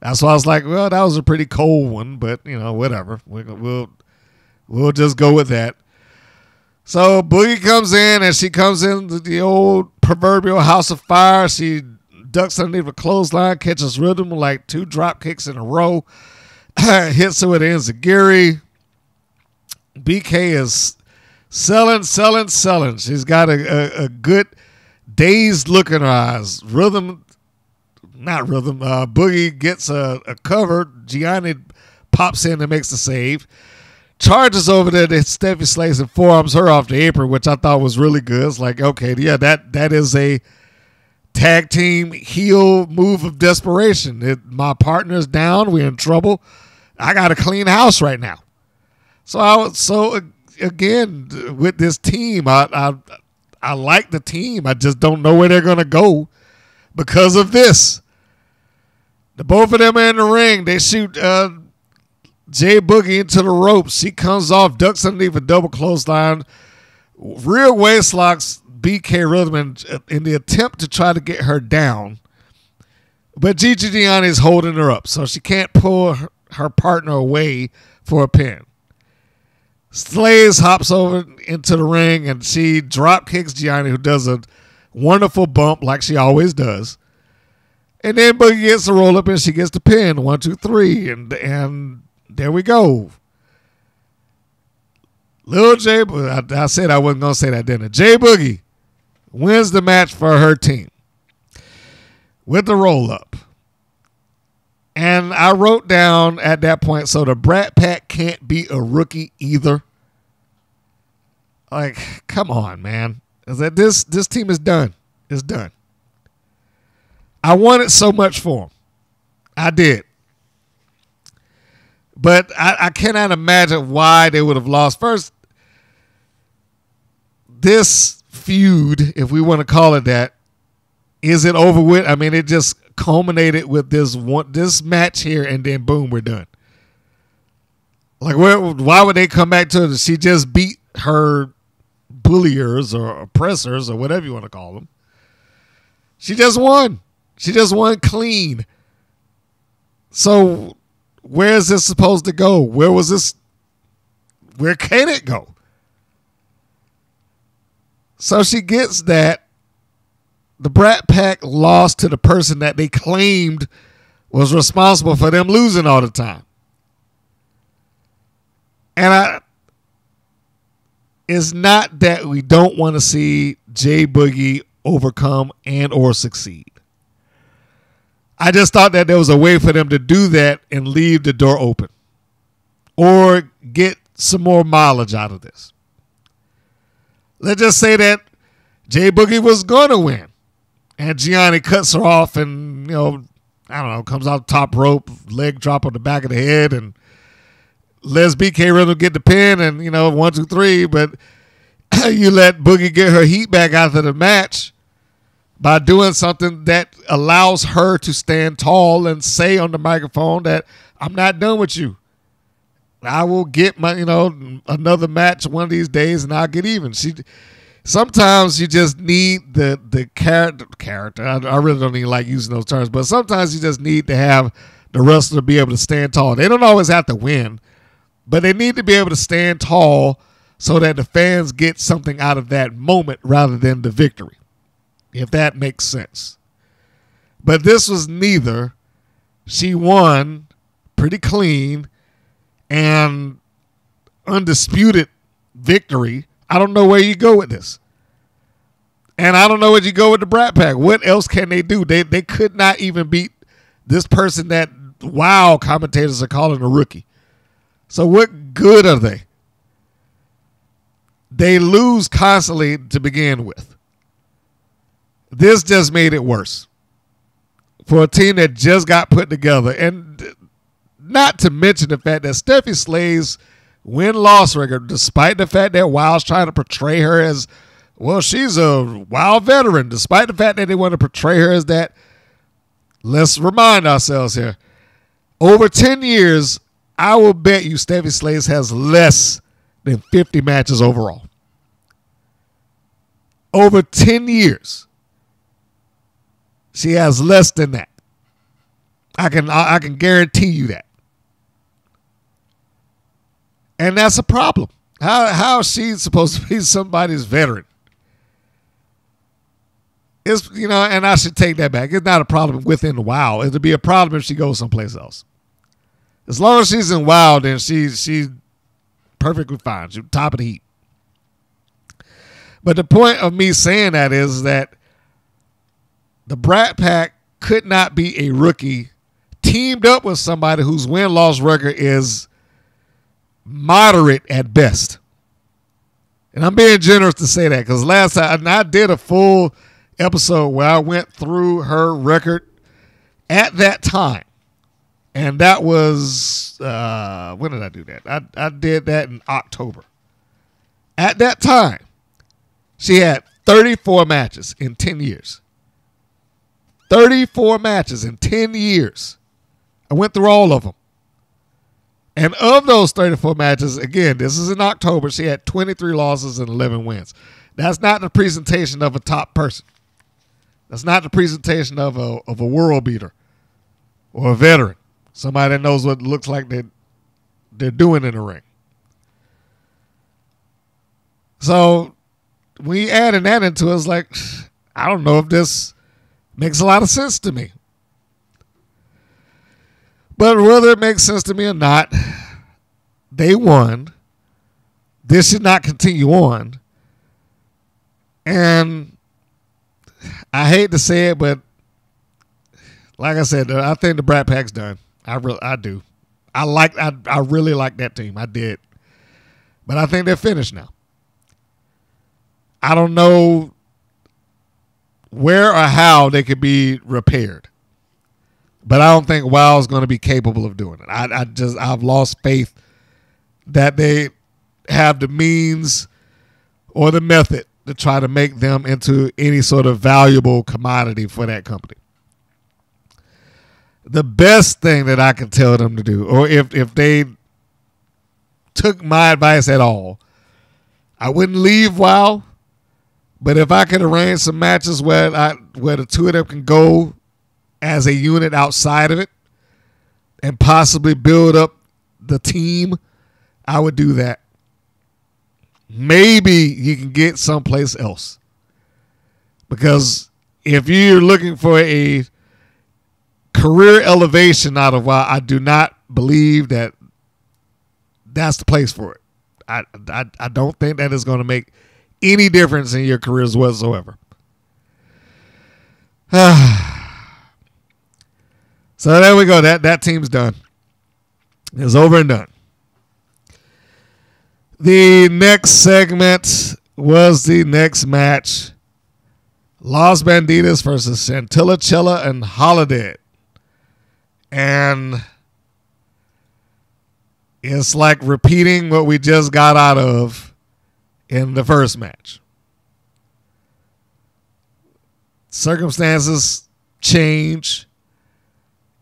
That's why I was like, well, that was a pretty cold one, but you know, whatever. We, we'll we'll just go with that. So Boogie comes in and she comes in the old proverbial house of fire. She ducks underneath a clothesline, catches rhythm with like two drop kicks in a row, hits her with enziguri. BK is selling, selling, selling. She's got a, a, a good dazed look in her eyes. Rhythm, not rhythm. Uh, Boogie gets a, a cover. Gianni pops in and makes the save. Charges over there to Stephy Slayz and forearms her off the apron, which I thought was really good. It's like, okay, yeah, that that is a tag team heel move of desperation. It, my partner's down. We're in trouble. I got a clean house right now. So I so again with this team, I I I like the team. I just don't know where they're gonna go because of this. The both of them are in the ring. They shoot uh, J. Boogie into the ropes. He comes off, ducks underneath a double clothesline. Real waist locks BK Rhythm in, the attempt to try to get her down. But Gigi Gianni is holding her up, so she can't pull her partner away for a pin. Slayz hops over into the ring and she drop kicks Gianni, who does a wonderful bump like she always does. And then Boogie gets the roll up and she gets the pin. One, two, three. And and there we go. J, I, I said I wasn't going to say that, didn't I? J. Boogie wins the match for her team with the roll up. And I wrote down at that point, so the Brat Pack can't be a rookie either. Like, come on, man. Is that this this team is done. It's done. I wanted so much for them. I did. But I, I cannot imagine why they would have lost. First, this feud, if we want to call it that, is it over with? I mean, it just culminated with this one this match here, and then boom, we're done. Like, where? Why would they come back to it? She just beat her bulliers or oppressors or whatever you want to call them. She just won. She just won clean. So, where is this supposed to go? Where was this? Where can it go? So she gets that the Brat Pack lost to the person that they claimed was responsible for them losing all the time. And I it's not that we don't want to see J. Boogie overcome and or succeed. I just thought that there was a way for them to do that and leave the door open or get some more mileage out of this. Let's just say that J. Boogie was going to win and Gianni cuts her off and, you know, I don't know, comes out top rope, leg drop on the back of the head and lets BK Rhythm get the pin and, you know, one, two, three, but you let Boogie get her heat back after the match by doing something that allows her to stand tall and say on the microphone that I'm not done with you. I will get my, you know, another match one of these days and I'll get even. She sometimes you just need the the character character. I, I really don't even like using those terms, but sometimes you just need to have the wrestler be able to stand tall. They don't always have to win, but they need to be able to stand tall so that the fans get something out of that moment rather than the victory. If that makes sense. But this was neither. She won pretty clean and undisputed victory. I don't know where you go with this. And I don't know where you go with the Brat Pack. What else can they do? They they could not even beat this person that wow commentators are calling a rookie. So what good are they? They lose constantly to begin with. This just made it worse for a team that just got put together. And not to mention the fact that Stephy Slayz's win loss record, despite the fact that WoW's trying to portray her as, well, she's a Wild veteran, despite the fact that they want to portray her as that. Let's remind ourselves here. Over 10 years, I will bet you Stephy Slayz has less than 50 matches overall. Over 10 years, she has less than that. I can I, I can guarantee you that. And that's a problem. How how is she supposed to be somebody's veteran? It's you know, and I should take that back. It's not a problem within WoW. It'll be a problem if she goes someplace else. As long as she's in WoW, then she's she's perfectly fine. She's top of the heap. But the point of me saying that is that the Brat Pack could not be a rookie teamed up with somebody whose win loss record is moderate at best. And I'm being generous to say that because last time I did a full episode where I went through her record at that time. And that was uh, when did I do that? I, I did that in October. At that time, she had 34 matches in 10 years. 34 matches in 10 years. I went through all of them. And of those 34 matches, again, this is in October, she had 23 losses and 11 wins. That's not the presentation of a top person. That's not the presentation of a, of a world beater or a veteran, somebody that knows what it looks like they, they're doing in the ring. So you adding that into it, it's like, I don't know if this makes a lot of sense to me. But whether it makes sense to me or not, they won. This should not continue on. And I hate to say it, but like I said, I think the Brat Pack's done. I really, I do. I like, I, I really like that team. I did, but I think they're finished now. I don't know where or how they could be repaired. But I don't think WoW is going to be capable of doing it. I, I just I've lost faith that they have the means or the method to try to make them into any sort of valuable commodity for that company. The best thing that I can tell them to do, or if if they took my advice at all, I wouldn't leave WoW. But if I could arrange some matches where I where the two of them can go as a unit outside of it and possibly build up the team, I would do that. Maybe you can get someplace else. Because if you're looking for a career elevation out of WoW, I do not believe that that's the place for it. I, I, I don't think that is going to make any difference in your careers whatsoever. So there we go. That that team's done. It's over and done. The next segment was the next match. Los Bandidas versus Chantilly Chella and Holidead. And it's like repeating what we just got out of in the first match. Circumstances change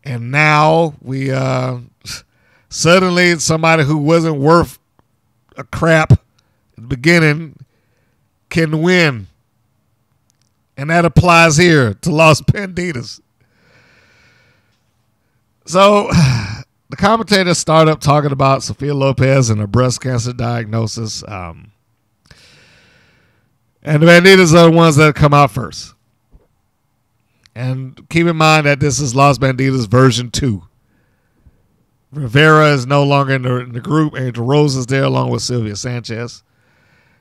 and now we uh, suddenly somebody who wasn't worth a crap at the beginning can win. And that applies here to Los Bandidas. So the commentators start up talking about Sophia Lopez and her breast cancer diagnosis. Um, and the Bandidas are the ones that come out first. And keep in mind that this is Los Bandidas version 2. Rivera is no longer in the, in the group. Angel Rose is there along with Sylvia Sanchez.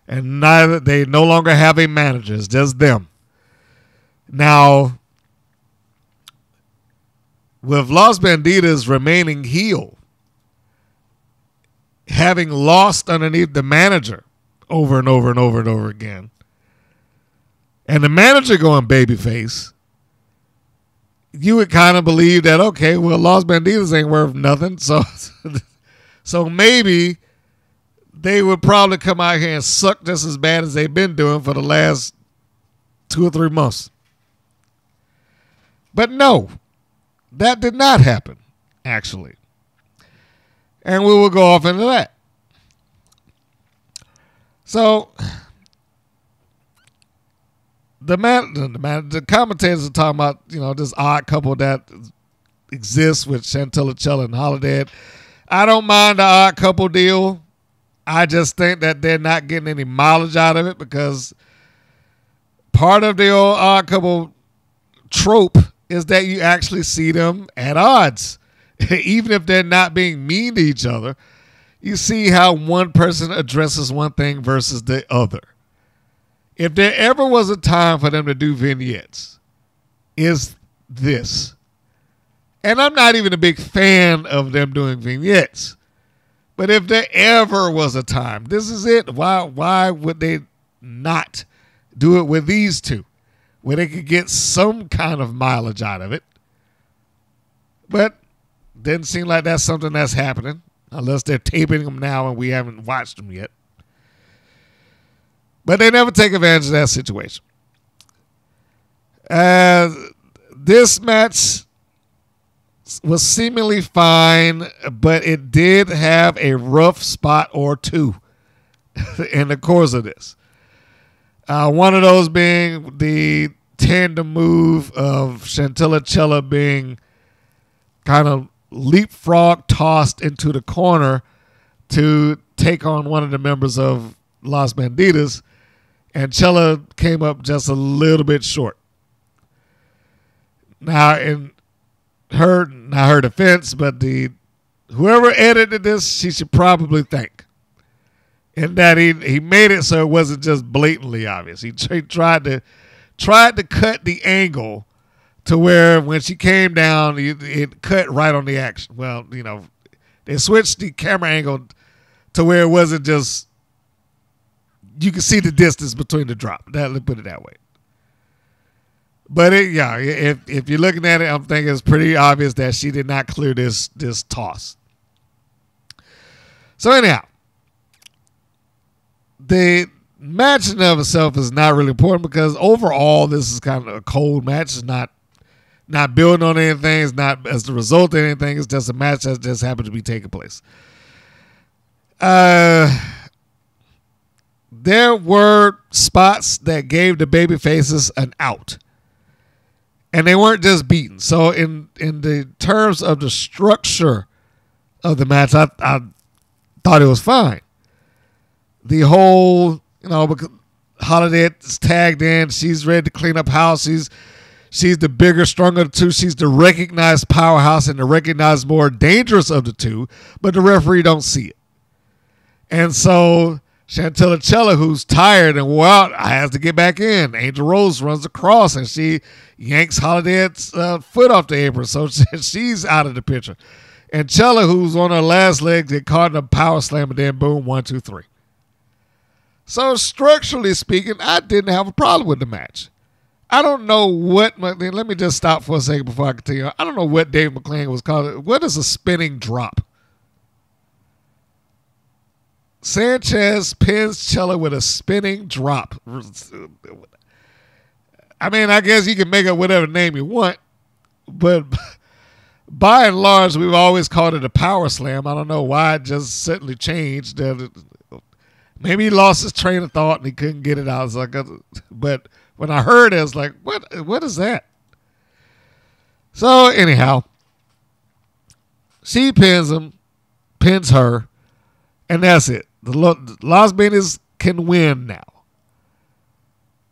And neither they no longer have a manager, it's just them. Now, with Los Bandidas remaining heel, having lost underneath the manager over and over and over and over again, and the manager going babyface, you would kind of believe that okay, well, Los Bandidas ain't worth nothing, so so maybe they would probably come out here and suck just as bad as they've been doing for the last two or three months. But no, that did not happen, actually. And we will go off into that. So the man, the man, the commentators are talking about you know this odd couple that exists with Chantilly Chella and Holidead. I don't mind the odd couple deal. I just think that they're not getting any mileage out of it because part of the old odd couple trope is that you actually see them at odds. Even if they're not being mean to each other, you see how one person addresses one thing versus the other. If there ever was a time for them to do vignettes, is this. And I'm not even a big fan of them doing vignettes. But if there ever was a time, this is it. Why why would they not do it with these two? Where they could get some kind of mileage out of it. But didn't seem like that's something that's happening. Unless they're taping them now and we haven't watched them yet. But they never take advantage of that situation. This match was seemingly fine, but it did have a rough spot or two in the course of this. Uh, one of those being the tandem move of Chantilly Chella being kind of leapfrog tossed into the corner to take on one of the members of Las Bandidas, and Chella came up just a little bit short. Now, in her not her defense, but the whoever edited this, she should probably thank. In that he he made it so it wasn't just blatantly obvious. He, he tried to tried to cut the angle to where when she came down, it, it cut right on the action. Well, you know, they switched the camera angle to where it wasn't just you can see the distance between the drop. That let me put it that way. But it, yeah, if if you're looking at it, I'm thinking it's pretty obvious that she did not clear this this toss. So anyhow, the match in of itself is not really important because overall this is kind of a cold match. It's not not building on anything. It's not as the result of anything. It's just a match that just happened to be taking place. Uh, there were spots that gave the baby faces an out and they weren't just beaten. So in in the terms of the structure of the match, I, I thought it was fine. The whole, you know, Holidead is tagged in, she's ready to clean up house. She's she's the bigger, stronger of the two. She's the recognized powerhouse and the recognized more dangerous of the two, but the referee don't see it. And so Chantilly who's tired and wore out, has to get back in. Angel Rose runs across and she yanks Holidead's uh, foot off the apron, so she's out of the picture. And Chella, who's on her last leg, get caught in a power slam, and then boom, one, two, three. So structurally speaking, I didn't have a problem with the match. I don't know what. Let me just stop for a second before I continue. I don't know what Dave McLane was called. What is a spinning drop? Sanchez pins Chella with a spinning drop. I mean, I guess you can make up whatever name you want, but by and large, we've always called it a power slam. I don't know why it just suddenly changed. Maybe he lost his train of thought and he couldn't get it out. Like, but when I heard it, I was like, what? What is that? So anyhow, she pins him, pins her, and that's it. The Las Vegas can win now.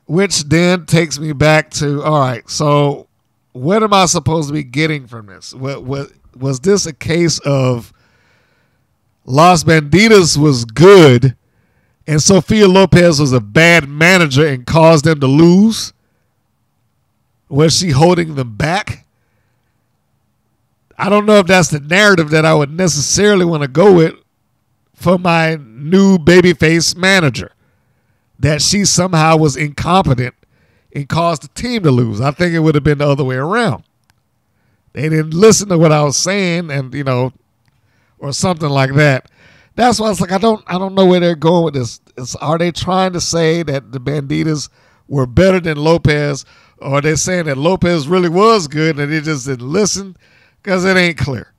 Which then takes me back to all right. So, what am I supposed to be getting from this? What, what was this a case of Las Bandidas was good, and Sophia Lopez was a bad manager and caused them to lose? Was she holding them back? I don't know if that's the narrative that I would necessarily want to go with for my new babyface manager that she somehow was incompetent and caused the team to lose. I think it would have been the other way around. They didn't listen to what I was saying, and you know, or something like that. That's why it's like I don't I don't know where they're going with this. It's, are they trying to say that the Bandidas were better than Lopez, or are they saying that Lopez really was good and they just didn't listen? Because it ain't clear.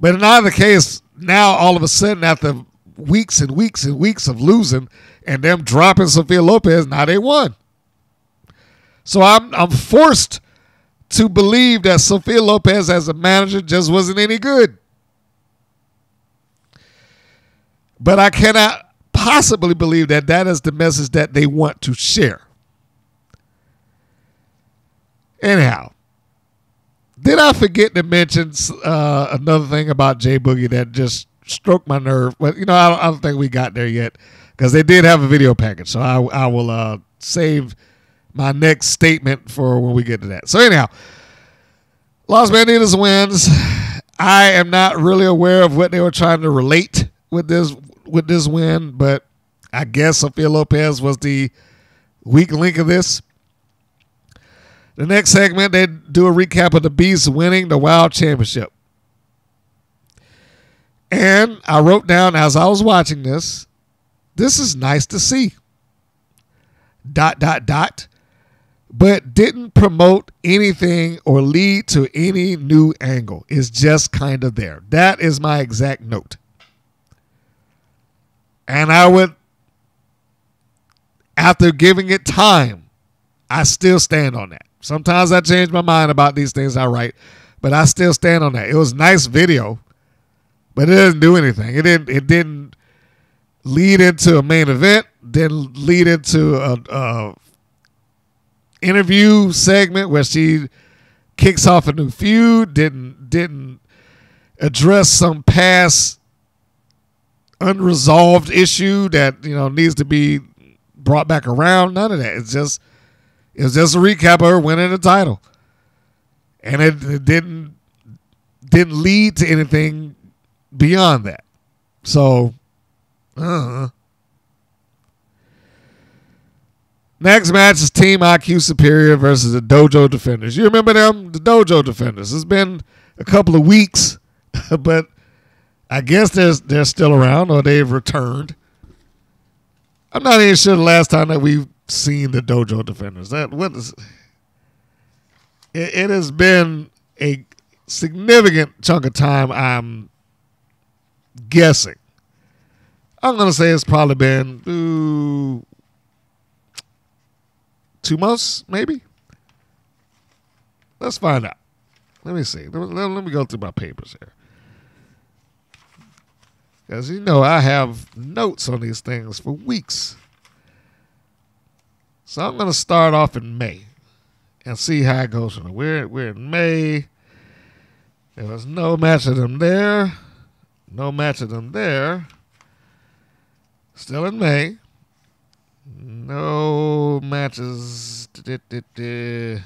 But in either case, now all of a sudden, after weeks and weeks and weeks of losing and them dropping Sophia Lopez, now they won. So I'm I'm forced to believe that Sophia Lopez as a manager just wasn't any good. But I cannot possibly believe that that is the message that they want to share. Anyhow, did I forget to mention uh, another thing about J. Boogie that just stroked my nerve? But you know, I don't, I don't think we got there yet because they did have a video package. So I, I will uh, save my next statement for when we get to that. So anyhow, Las Bandidas wins. I am not really aware of what they were trying to relate with this with this win, but I guess Sophia Lopez was the weak link of this. The next segment, they do a recap of the Beast winning the WoW Championship. And I wrote down as I was watching this, this is nice to see. Dot, dot, dot. But didn't promote anything or lead to any new angle. It's just kind of there. That is my exact note. And I would, after giving it time, I still stand on that. Sometimes I change my mind about these things I write, but I still stand on that. It was nice video, but it didn't do anything. It didn't. It didn't lead into a main event. Didn't lead into a, a interview segment where she kicks off a new feud. Didn't didn't address some past unresolved issue that you know needs to be brought back around. None of that. It's just it was just a recap of her winning the title, and it, it didn't didn't lead to anything beyond that. So, uh, next match is Team IQ Superior versus the Dojo Defenders. You remember them, the Dojo Defenders? It's been a couple of weeks, but I guess they're they're still around or they've returned. I'm not even sure the last time that we've seen the Dojo Defenders. That what is it, it has been a significant chunk of time. I'm guessing. I'm gonna say it's probably been ooh, two months, maybe. Let's find out. Let me see. Let, let- let me go through my papers here. As you know I have notes on these things for weeks. So I'm going to start off in May and see how it goes from. We're, we're in May. There was no match of them there. No match of them there. Still in May. No matches there.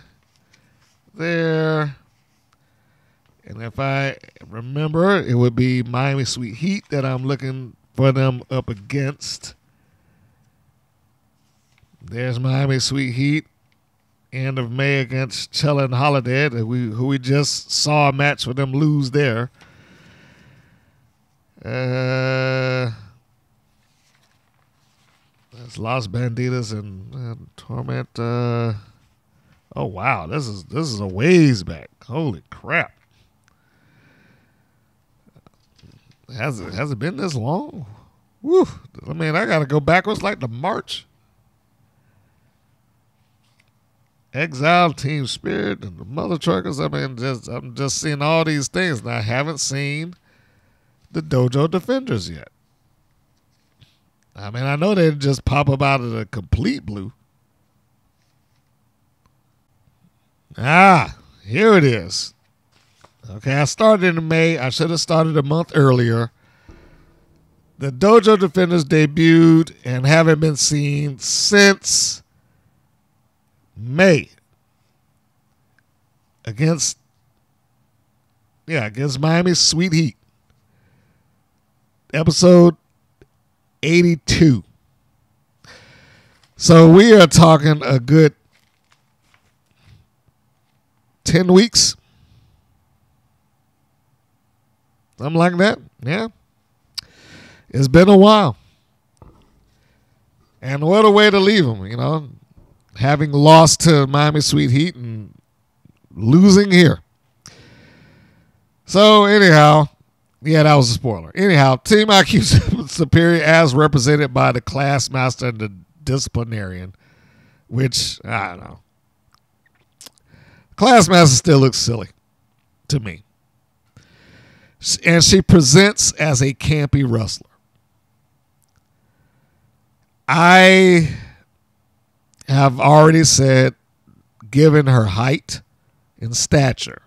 And if I remember, it would be Miami Sweet Heat that I'm looking for them up against. There's Miami Sweet Heat. End of May against Chella and Holidead, we who we just saw a match with them lose there. Uh, that's Los Bandidas and uh, Torment. Uh, oh wow, this is this is a ways back. Holy crap! Has it has it been this long? Woo. I mean, I got to go backwards like the March. Exile Team Spirit and the Mother Truckers. I mean, just I'm just seeing all these things, and I haven't seen the Dojo Defenders yet. I mean, I know they just pop up out of the complete blue. Ah, here it is. Okay, I started in May. I should have started a month earlier. The Dojo Defenders debuted and haven't been seen since May against yeah, against Miami Sweet Heat. Episode 82. So we are talking a good 10 weeks. Something like that. Yeah. It's been a while. And what a way to leave them, you know, having lost to Miami Sweet Heat and losing here. So, anyhow, yeah, that was a spoiler. Anyhow, Team IQ superior as represented by the class master and the disciplinarian, which I don't know. Classmaster still looks silly to me. And she presents as a campy wrestler. I have already said, given her height and stature,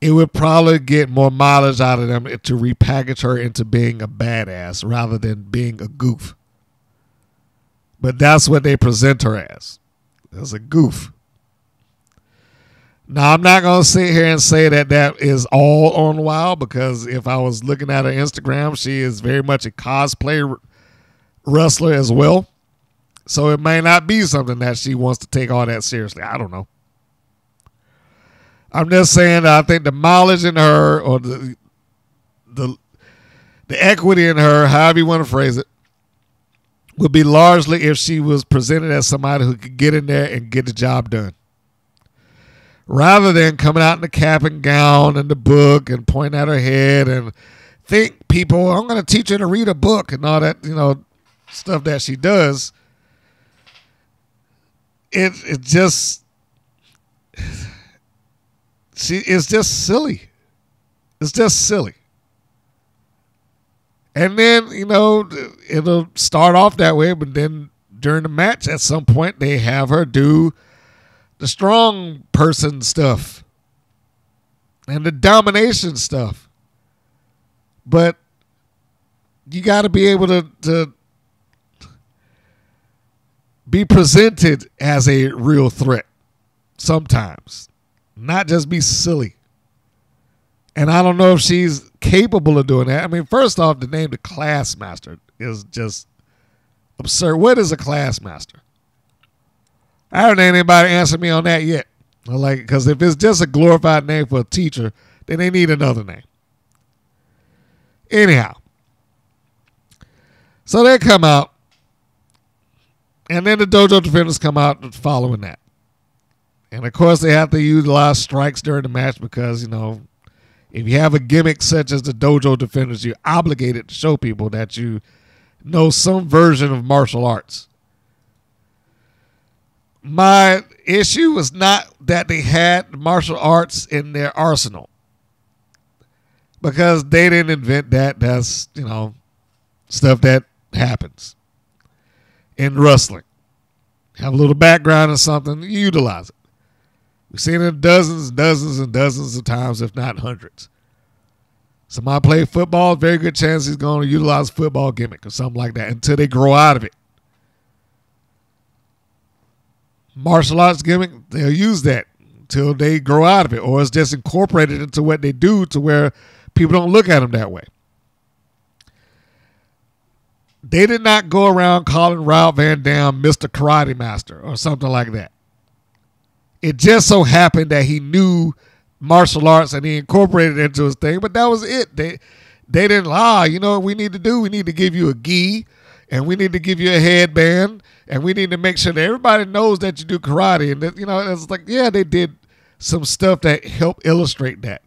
it would probably get more mileage out of them to repackage her into being a badass rather than being a goof. But that's what they present her as as a goof. Now, I'm not going to sit here and say that that is all on WoW because if I was looking at her Instagram, she is very much a cosplay wrestler as well. So it may not be something that she wants to take all that seriously. I don't know. I'm just saying that I think the mileage in her or the the the equity in her, however you want to phrase it, would be largely if she was presented as somebody who could get in there and get the job done. Rather than coming out in the cap and gown and the book and pointing at her head and think people, I'm going to teach her to read a book and all that, you know, stuff that she does. It it just she it's just silly. It's just silly. And then, you know, it'll start off that way, but then during the match at some point they have her do the strong person stuff and the domination stuff. But you got to be able to, to be presented as a real threat sometimes, not just be silly. And I don't know if she's capable of doing that. I mean, first off, the name the class master is just absurd. What is a class master? I haven't had anybody answer me on that yet. Like, because if it's just a glorified name for a teacher, then they need another name. Anyhow, so they come out, and then the dojo defenders come out following that. And of course, they have to utilize strikes during the match because, you know, if you have a gimmick such as the dojo defenders, you're obligated to show people that you know some version of martial arts. My issue was not that they had martial arts in their arsenal because they didn't invent that. That's, you know, stuff that happens in wrestling. Have a little background or something, utilize it. We've seen it dozens, dozens, and dozens of times, if not hundreds. Somebody play football, very good chance he's going to utilize football gimmick or something like that until they grow out of it. Martial arts gimmick, they'll use that until they grow out of it, or it's just incorporated into what they do to where people don't look at them that way. They did not go around calling Rob Van Dam Mr. Karate Master or something like that. It just so happened that he knew martial arts and he incorporated it into his thing, but that was it. They they didn't lie. you know what we need to do? We need to give you a gi and we need to give you a headband and we need to make sure that everybody knows that you do karate and that, you know, it's like, yeah, they did some stuff that helped illustrate that.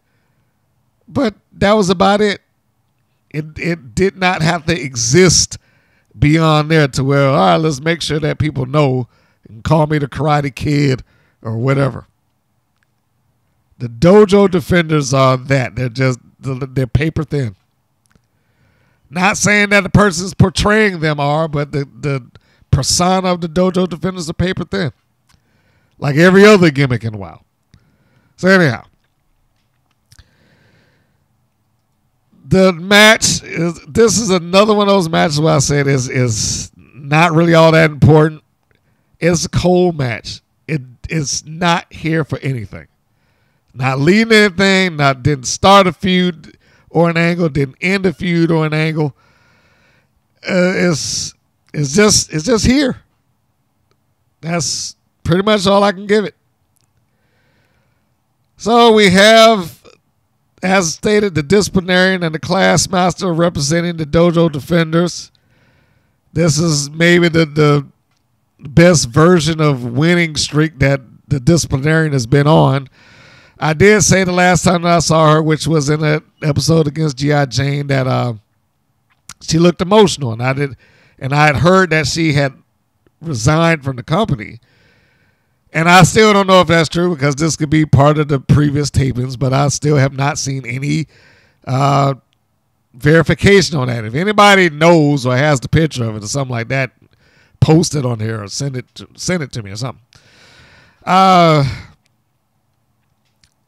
But that was about it. It it did not have to exist beyond there to where all right, let's make sure that people know and call me the Karate Kid or whatever. The dojo defenders are that they're just they're paper thin. Not saying that the persons portraying them are, but the the persona of the dojo defenders are paper thin, like every other gimmick in WoW. So anyhow, the match is this is another one of those matches where I said is is not really all that important. It's a cold match. It is not here for anything. Not leading anything, not didn't start a feud or an angle, didn't end a feud or an angle. Uh, it's it's just it's just here. That's pretty much all I can give it. So we have as stated, the disciplinarian and the class master representing the dojo defenders. This is maybe the, the best version of winning streak that the disciplinarian has been on. I did say the last time I saw her, which was in an episode against GI Jane, that uh, she looked emotional, and I did, and I had heard that she had resigned from the company. And I still don't know if that's true because this could be part of the previous tapings, but I still have not seen any uh, verification on that. If anybody knows or has the picture of it or something like that, post it on here or send it to, send it to me or something. Uh,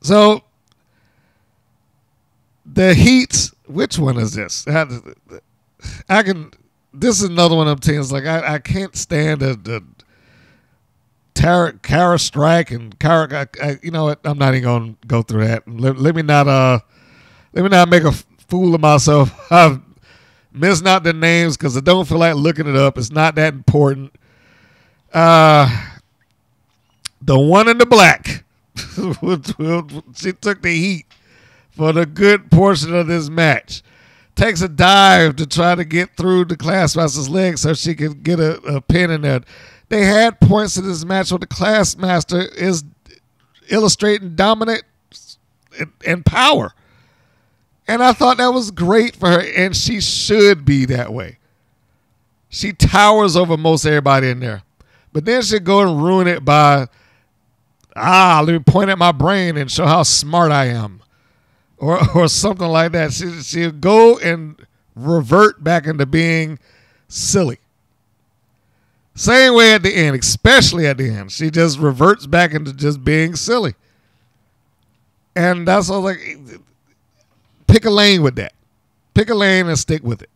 so the Heat, which one is this? I can. This is another one of things. Like I, I can't stand the, the Tara, Kara Strike and Kara, I, I, you know what? I'm not even gonna go through that. Let, let, me not uh, let me not make a fool of myself. I've missed out the names because I don't feel like looking it up. It's not that important. Uh, the one in the black, she took the heat for the good portion of this match. Takes a dive to try to get through the class classmaster's leg so she can get a, a pin in there they had points in this match where the Classmaster is illustrating dominant and power. And I thought that was great for her, and she should be that way. She towers over most everybody in there. But then she'll go and ruin it by, ah, let me point at my brain and show how smart I am. Or, or something like that. She, she'll go and revert back into being silly. Same way at the end, especially at the end. She just reverts back into just being silly. And that's all like pick a lane with that. Pick a lane and stick with it.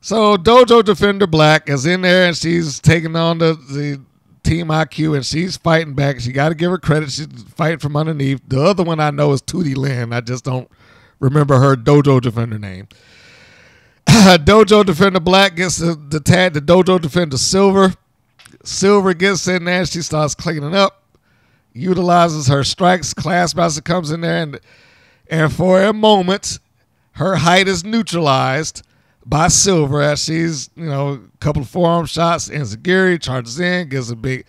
So Dojo Defender Black is in there and she's taking on the, the Team IQ and she's fighting back. She got to give her credit. She's fighting from underneath. The other one I know is Tootie Lynn. I just don't remember her Dojo Defender name. Dojo Defender Black gets the, the tag. The Dojo Defender Silver. Silver gets in there. She starts cleaning up. Utilizes her strikes. Classmaster comes in there and and for a moment, her height is neutralized by Silver as she's you know a couple of forearm shots. Enziguri charges in, gives a big,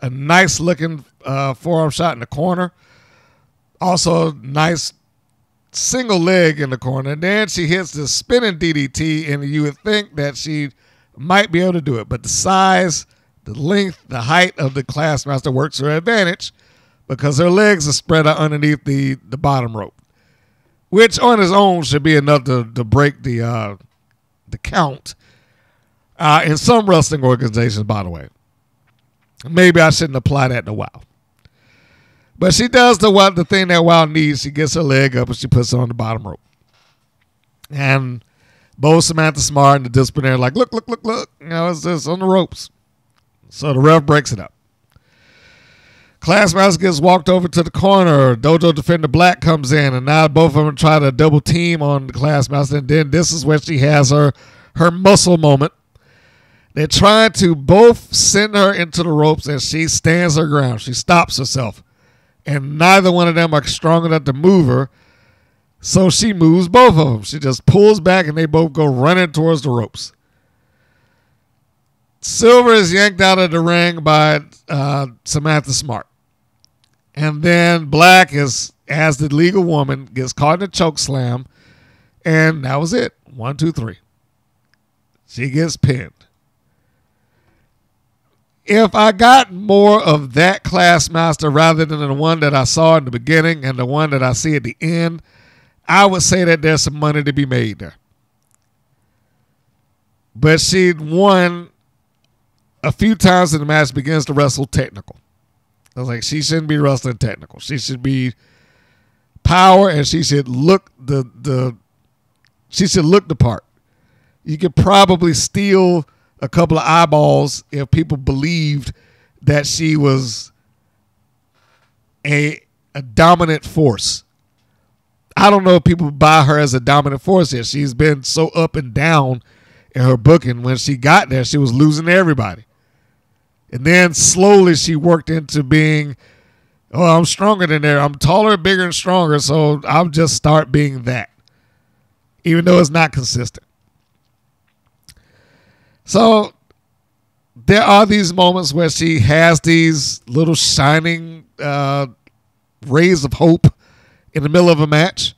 a nice looking uh, forearm shot in the corner. Also, nice single leg in the corner. And then she hits the spinning DDT, and you would think that she might be able to do it. But the size, the length, the height of the Classmaster works her advantage because her legs are spread out underneath the, the bottom rope, which on its own should be enough to, to break the, uh, the count. Uh, in some wrestling organizations, by the way. Maybe I shouldn't apply that in a while. But she does the what the thing that WoW needs. She gets her leg up and she puts it on the bottom rope. And both Samantha Smart and the disciplinary like, look, look, look, look. You know, it's just on the ropes. So the ref breaks it up. Class Classmaster gets walked over to the corner. Dojo Defender Black comes in, and now both of them try to double team on the Classmaster. And then this is where she has her her muscle moment. They're trying to both send her into the ropes, and she stands her ground. She stops herself and neither one of them are strong enough to move her. So she moves both of them. She just pulls back and they both go running towards the ropes. Silver is yanked out of the ring by uh, Samantha Smart. And then Black is, as the legal woman, gets caught in a choke slam. And that was it. One, two, three. She gets pinned. If I got more of that class master rather than the one that I saw in the beginning and the one that I see at the end, I would say that there's some money to be made there. But she won a few times in the match, begins to wrestle technical. I was like, she shouldn't be wrestling technical. She should be power and she should look the the she should look the part. You could probably steal a couple of eyeballs if people believed that she was a a dominant force. I don't know if people buy her as a dominant force yet. She's been so up and down in her booking. When she got there, she was losing everybody. And then slowly she worked into being, oh, I'm stronger than there. I'm taller, bigger, and stronger. So I'll just start being that, even though it's not consistent. So there are these moments where she has these little shining uh, rays of hope in the middle of a match,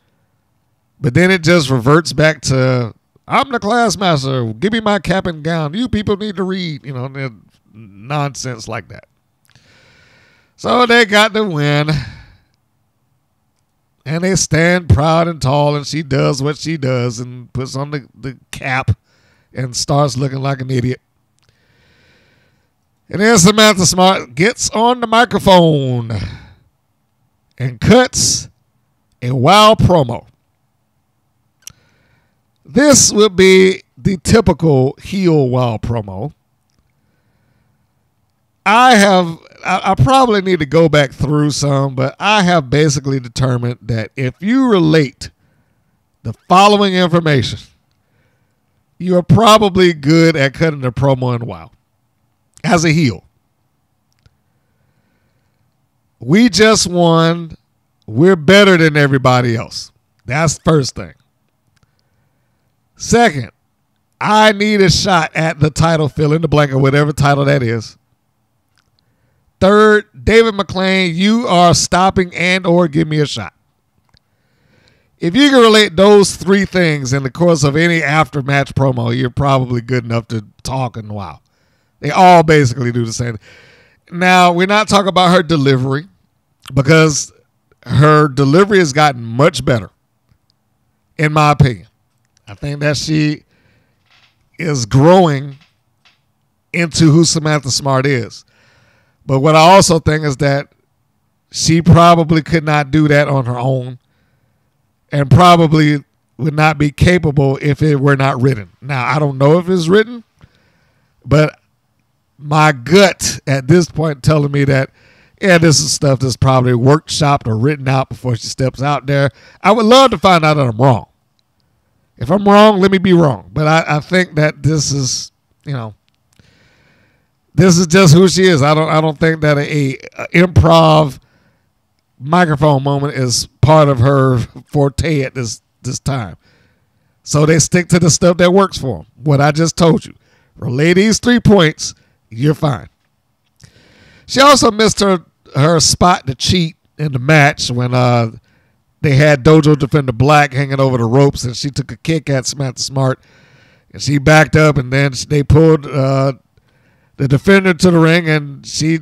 but then it just reverts back to I'm the class master. Give me my cap and gown. You people need to read. You know, nonsense like that. So they got the win. And they stand proud and tall, and she does what she does and puts on the, the cap and starts looking like an idiot. And then Samantha Smart gets on the microphone and cuts a wild promo. This would be the typical heel wild promo. I have, I, I, probably need to go back through some, but I have basically determined that if you relate the following information, you are probably good at cutting a promo in WoW as a heel. We just won. We're better than everybody else. That's first thing. Second, I need a shot at the title, fill in the blank or whatever title that is. Third, David McLane, you are stopping and or give me a shot. If you can relate those three things in the course of any after-match promo, you're probably good enough to talk and wow. They all basically do the same. Now, we're not talking about her delivery because her delivery has gotten much better, in my opinion. I think that she is growing into who Samantha Smart is. But what I also think is that she probably could not do that on her own and probably would not be capable if it were not written. Now, I don't know if it's written, but my gut at this point telling me that yeah, this is stuff that's probably workshopped or written out before she steps out there. I would love to find out that I'm wrong. If I'm wrong, let me be wrong. But I, I think that this is, you know, this is just who she is. I don't I don't think that a, a improv microphone moment is part of her forte at this this time. So they stick to the stuff that works for them. What I just told you. Relay these three points, you're fine. She also missed her her spot to cheat in the match when uh they had Dojo Defender Black hanging over the ropes and she took a kick at Samantha Smart and she backed up and then they pulled uh the defender to the ring, and she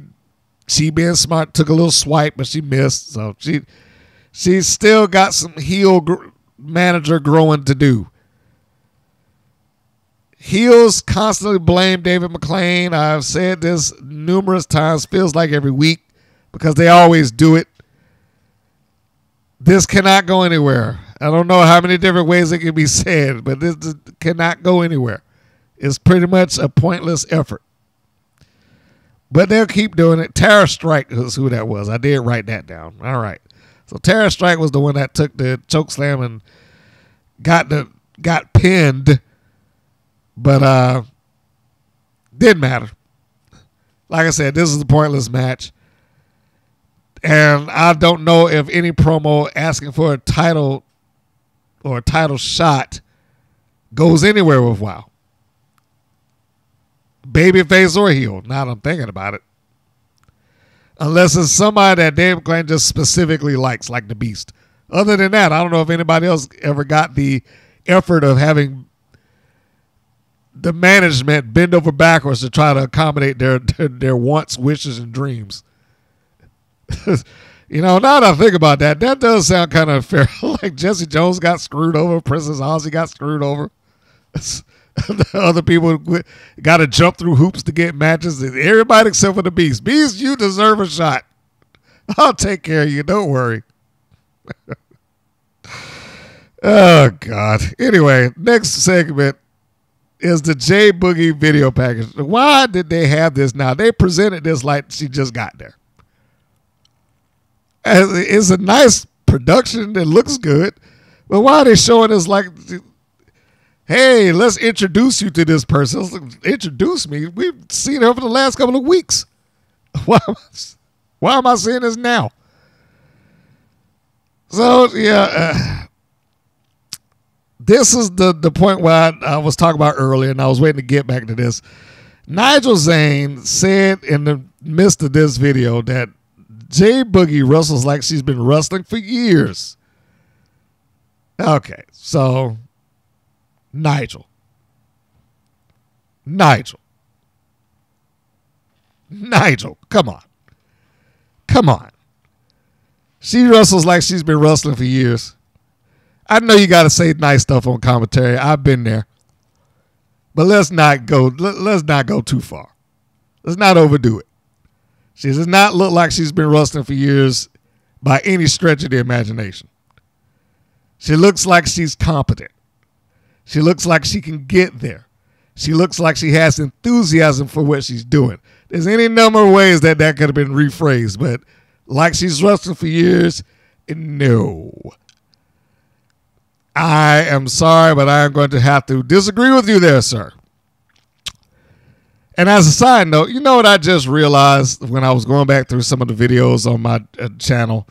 she being smart took a little swipe, but she missed. So she she's still got some heel gr- manager growing to do. Heels constantly blame David McLane. I've said this numerous times, feels like every week, because they always do it. This cannot go anywhere. I don't know how many different ways it can be said, but this cannot go anywhere. It's pretty much a pointless effort. But they'll keep doing it. Terror Strike is who that was. I did write that down. All right. So Terror Strike was the one that took the choke slam and got the got pinned, but uh didn't matter. Like I said, this is a pointless match. And I don't know if any promo asking for a title or a title shot goes anywhere with WoW babyface or heel. Now that I'm thinking about it. Unless it's somebody that Dave McLane just specifically likes, like the Beast. Other than that, I don't know if anybody else ever got the effort of having the management bend over backwards to try to accommodate their their, their wants, wishes, and dreams. you know, now that I think about that, that does sound kind of fair. like Jesse Jones got screwed over, Princess Ozzy got screwed over. Other people got to jump through hoops to get matches. Everybody except for the Beast. Beast, you deserve a shot. I'll take care of you. Don't worry. oh God. Anyway, next segment is the J Boogie video package. Why did they have this now? They presented this like she just got there. It's a nice production that looks good, but why are they showing us like, hey, let's introduce you to this person? introduce me. We've seen her for the last couple of weeks. Why? Why am I seeing this now? So yeah, uh, this is the the point where I, I, was talking about earlier, and I was waiting to get back to this. Nigel Zane said in the midst of this video that J Boogie wrestles like she's been wrestling for years. Okay, so Nigel, Nigel, Nigel, come on. Come on. She wrestles like she's been wrestling for years. I know you got to say nice stuff on commentary. I've been there. But let's not go let's not go too far. Let's not overdo it. She does not look like she's been wrestling for years by any stretch of the imagination. She looks like she's competent. She looks like she can get there. She looks like she has enthusiasm for what she's doing. There's any number of ways that that could have been rephrased, but like she's wrestling for years, no. I am sorry, but I am going to have to disagree with you there, sir. And as a side note, you know what I just realized when I was going back through some of the videos on my uh, channel?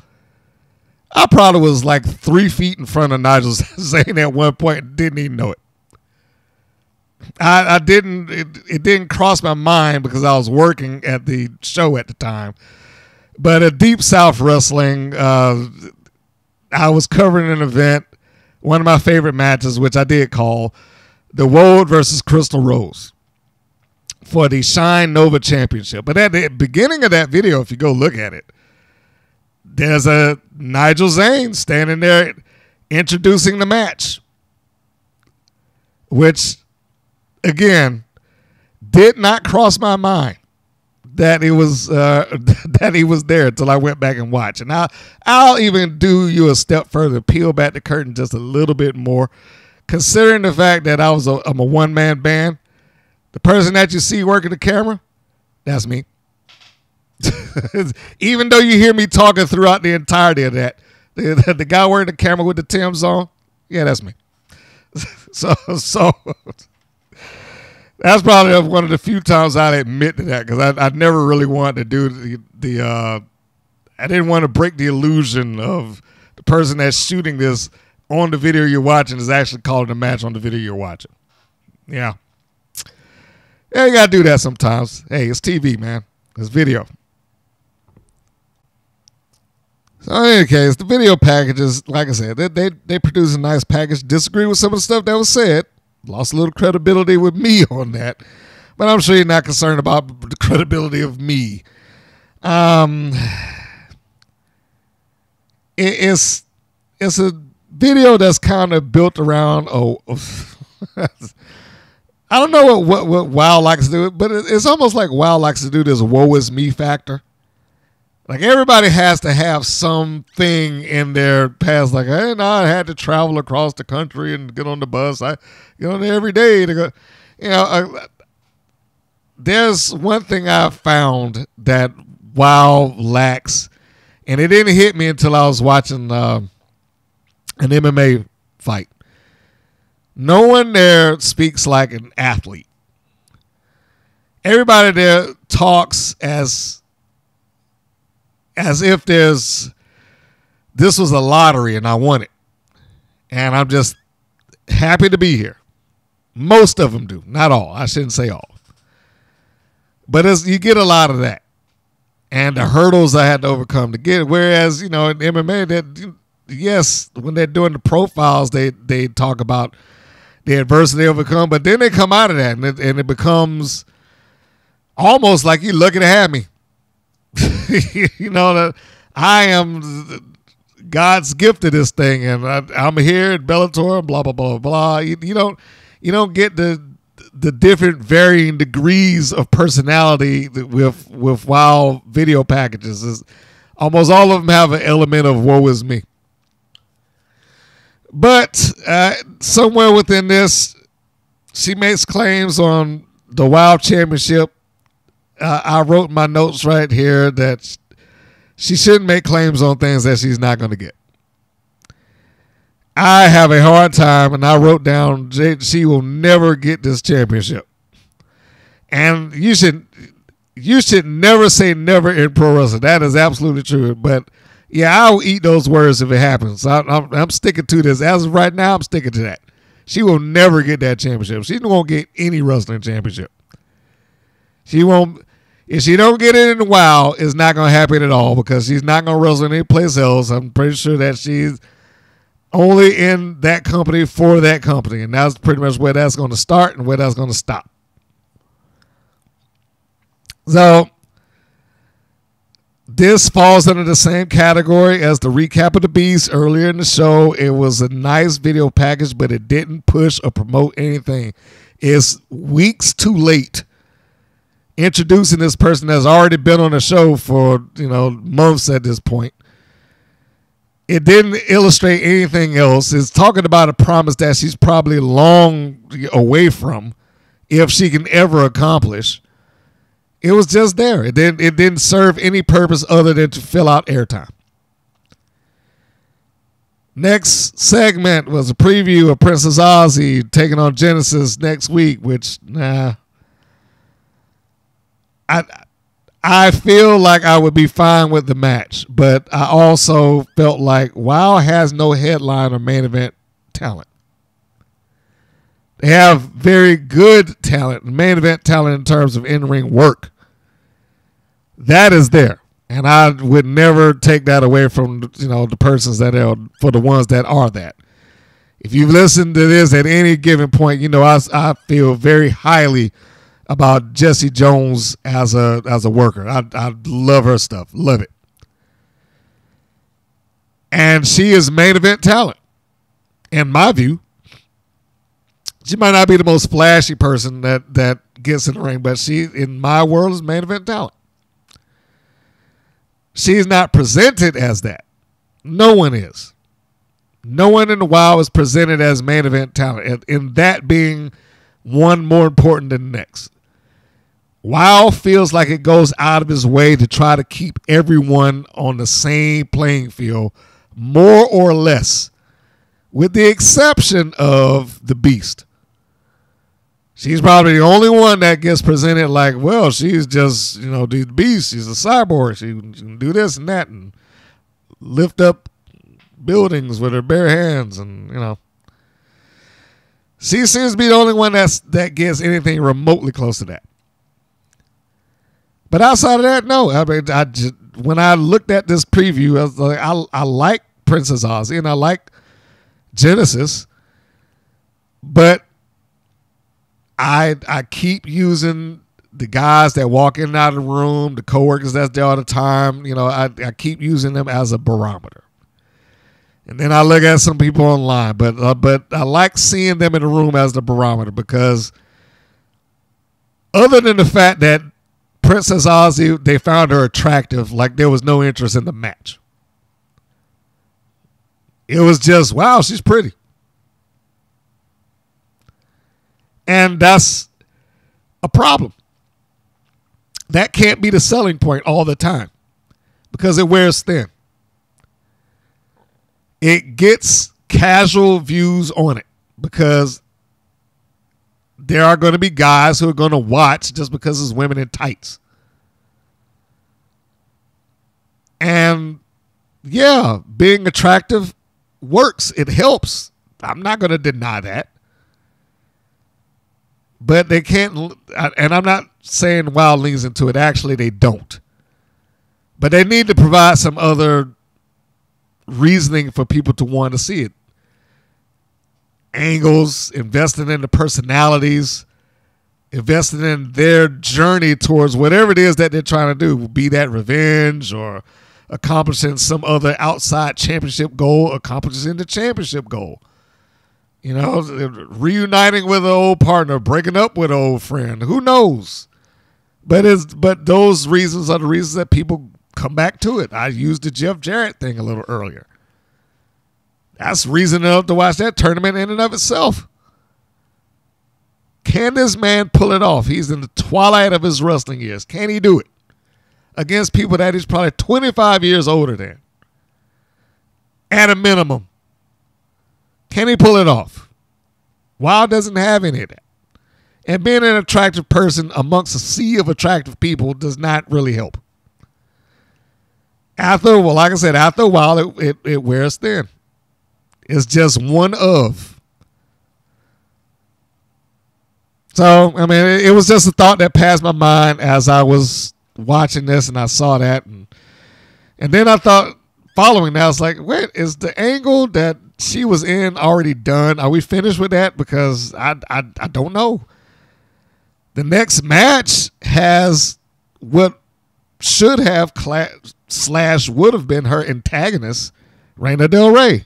I probably was like three feet in front of Nigel Zane at one point and didn't even know it. I, I didn't it, it didn't cross my mind because I was working at the show at the time. But at Deep South Wrestling, uh, I was covering an event, one of my favorite matches, which I did call the Woad versus Crystal Rose for the Shine Nova Championship. But at the beginning of that video, if you go look at it, there's a Nigel Zane standing there introducing the match, which again, did not cross my mind that it was uh, that he was there until I went back and watched. And I'll I'll even do you a step further, peel back the curtain just a little bit more, considering the fact that I was a, I'm a one man band. The person that you see working the camera, that's me. even though you hear me talking throughout the entirety of that, the, the guy wearing the camera with the Tim's on, yeah, that's me. so so that's probably one of the few times I'd admit to that because I, I never really wanted to do the, the uh, I didn't want to break the illusion of the person that's shooting this on the video you're watching is actually calling a match on the video you're watching. Yeah. Yeah, you gotta do that sometimes. Hey, it's TV, man. It's video. So in any case, the video packages, like I said, they, they they produce a nice package. Disagree with some of the stuff that was said lost a little credibility with me on that. But I'm sure you're not concerned about the credibility of me. Um, it, it's it's a video that's kind of built around oh, I don't know what, what what Wow likes to do, but it's almost like Wow likes to do this "woe is me" factor. Like everybody has to have something in their past. Like, hey, no, I had to travel across the country and get on the bus. I get on there every day to go. You know, uh, there's one thing I found that WoW lacks, and it didn't hit me until I was watching uh, an MMA fight. No one there speaks like an athlete. Everybody there talks as as if there's this was a lottery and I won it. And I'm just happy to be here. Most of them do, not all. I shouldn't say all. But as you get a lot of that. And the hurdles I had to overcome to get it. Whereas, you know, in MMA, that yes, when they're doing the profiles, they they talk about the adversity they overcome, but then they come out of that and it, and it becomes almost like you're lucky to have me. you know that I am God's gift to this thing, and I, I'm here at Bellator. Blah blah blah blah. You, you don't you don't get the the different varying degrees of personality with with WoW video packages. Is almost all of them have an element of woe is me. But uh, somewhere within this, she makes claims on the WoW Championship. Uh, I wrote my notes right here that she shouldn't make claims on things that she's not going to get. I have a hard time, and I wrote down she will never get this championship. And you should you should never say never in pro wrestling. That is absolutely true. But yeah, I'll eat those words if it happens. I, I'm, I'm sticking to this. As of right now, I'm sticking to that. She will never get that championship. She won't get any wrestling championship. She won't. If she don't get it in the WoW, it's not gonna happen at all because she's not gonna wrestle any place else. I'm pretty sure that she's only in that company for that company, and that's pretty much where that's going to start and where that's going to stop. So this falls under the same category as the recap of the beast earlier in the show. It was a nice video package, but it didn't push or promote anything. It's weeks too late introducing this person that's already been on the show for you know months at this point it didn't illustrate anything else. It's talking about a promise that she's probably long away from, if she can ever accomplish. It was just there. It didn't. It didn't serve any purpose other than to fill out airtime. Next segment was a preview of Princess Ozzy taking on Genesis next week, which nah. I I feel like I would be fine with the match, but I also felt like WoW has no headline or main event talent. They have very good talent, main event talent in terms of in ring work. That is there. And I would never take that away from you know the persons that are for the ones that are that. If you've listened to this at any given point, you know I, I feel very highly about Jesse Jones as a as a worker. I I love her stuff. Love it. And she is main event talent. In my view. She might not be the most flashy person that that gets in the ring, but she in my world is main event talent. She's not presented as that. No one is. No one in the wild is presented as main event talent, and, and that being one more important than the next. WoW feels like it goes out of his way to try to keep everyone on the same playing field, more or less, with the exception of the Beast. She's probably the only one that gets presented like, well, she's just, you know, the Beast. She's a cyborg. She can do this and that and lift up buildings with her bare hands and, you know. She seems to be the only one that's that gets anything remotely close to that. But outside of that, no. I mean, I just, when I looked at this preview, I was like, I, I like Princess Ozzy and I like Genesis, but I I keep using the guys that walk in and out of the room, the coworkers that's there all the time. You know, I, I keep using them as a barometer. And then I look at some people online, but uh, but I like seeing them in the room as the barometer because other than the fact that Princess Ozzy, they found her attractive. Like there was no interest in the match. It was just, wow, she's pretty. And that's a problem. That can't be the selling point all the time because it wears thin. It gets casual views on it because there are going to be guys who are going to watch just because it's women in tights. And yeah, being attractive works. It helps. I'm not going to deny that. But they can't, and I'm not saying WoW leans into it. Actually, they don't. But they need to provide some other reasoning for people to want to see it. Angles, investing in the personalities, investing in their journey towards whatever it is that they're trying to do, be that revenge or accomplishing some other outside championship goal, accomplishing the championship goal. You know, reuniting with an old partner, breaking up with an old friend. Who knows? But it's but those reasons are the reasons that people come back to it. I used the Jeff Jarrett thing a little earlier. That's reason enough to watch that tournament in and of itself. Can this man pull it off? He's in the twilight of his wrestling years. Can he do it against people that he's probably 25 years older than? At a minimum. Can he pull it off? WoW doesn't have any of that. And being an attractive person amongst a sea of attractive people does not really help. After, well, like I said, after a while, it, it, it wears thin. It's just one of. So, I mean, it, it was just a thought that passed my mind as I was watching this and I saw that. And, and then I thought, following that, I was like, wait, is the angle that she was in already done? Are we finished with that? Because I, I, I don't know. The next match has what should have cla- slash would have been her antagonist, Reina Del Rey,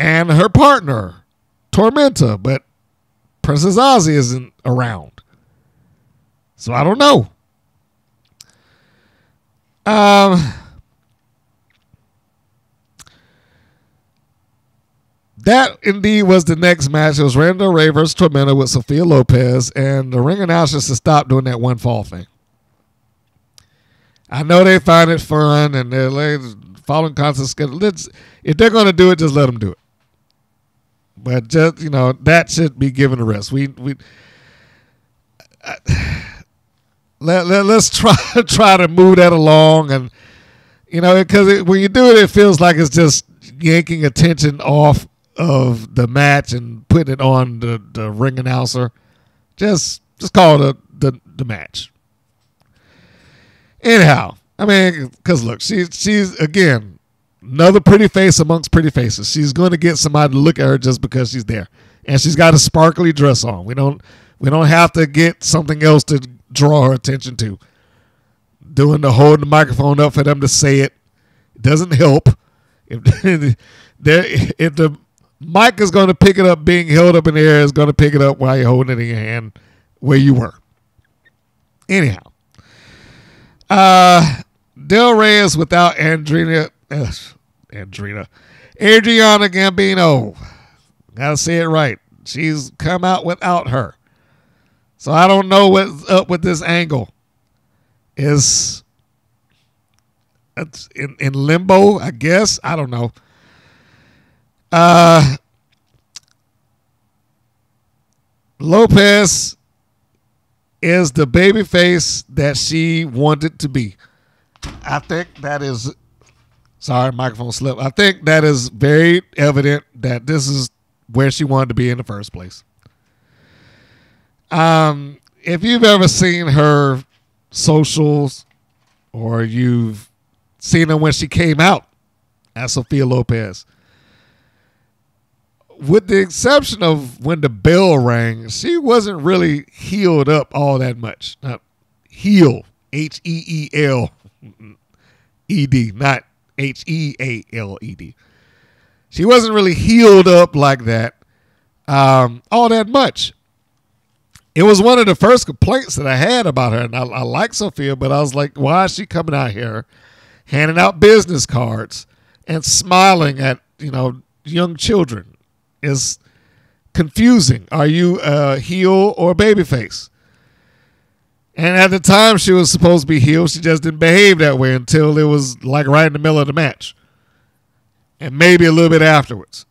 and her partner, Tormenta, but Princess Aussie isn't around. So I don't know. Um, that indeed was the next match. It was Reina Del Rey versus Tormenta with Sophia Lopez, and the ring announcers to stop doing that one fall thing. I know they find it fun and they're like following constant schedule. Let's, if they're going to do it, just let them do it. But just you know that should be given a rest. We we uh, let, let let's try try to move that along and you know because when you do it, it feels like it's just yanking attention off of the match and putting it on the, the ring announcer. Just just call it the, the, the match. Anyhow, I mean, because look, she's she's again another pretty face amongst pretty faces. She's going to get somebody to look at her just because she's there, and she's got a sparkly dress on. We don't we don't have to get something else to draw her attention to. Doing the holding the microphone up for them to say it, doesn't help. If there, if the mic is going to pick it up being held up in the air, is going to pick it up while you're holding it in your hand where you were. Anyhow, uh, Del Reyes without Andrina, uh, Andrina, Adriana Gambino. Gotta say it right. She's come out without her. So I don't know what's up with this angle. Is it's in, in limbo, I guess. I don't know. Uh Lopez is the baby face that she wanted to be. I think that is sorry, microphone slip. I think that is very evident that this is where she wanted to be in the first place. Um, if you've ever seen her socials or you've seen her when she came out as Sophia Lopez, with the exception of when the bell rang, she wasn't really healed up all that much. Not heal, H E E L E D, not H E A L E D. She wasn't really healed up like that um, all that much. It was one of the first complaints that I had about her, and I, I like Sophia, but I was like, why is she coming out here handing out business cards and smiling at you know young children? Is confusing. Are you a heel or babyface? And at the time she was supposed to be healed. she just didn't behave that way until it was like right in the middle of the match. And maybe a little bit afterwards.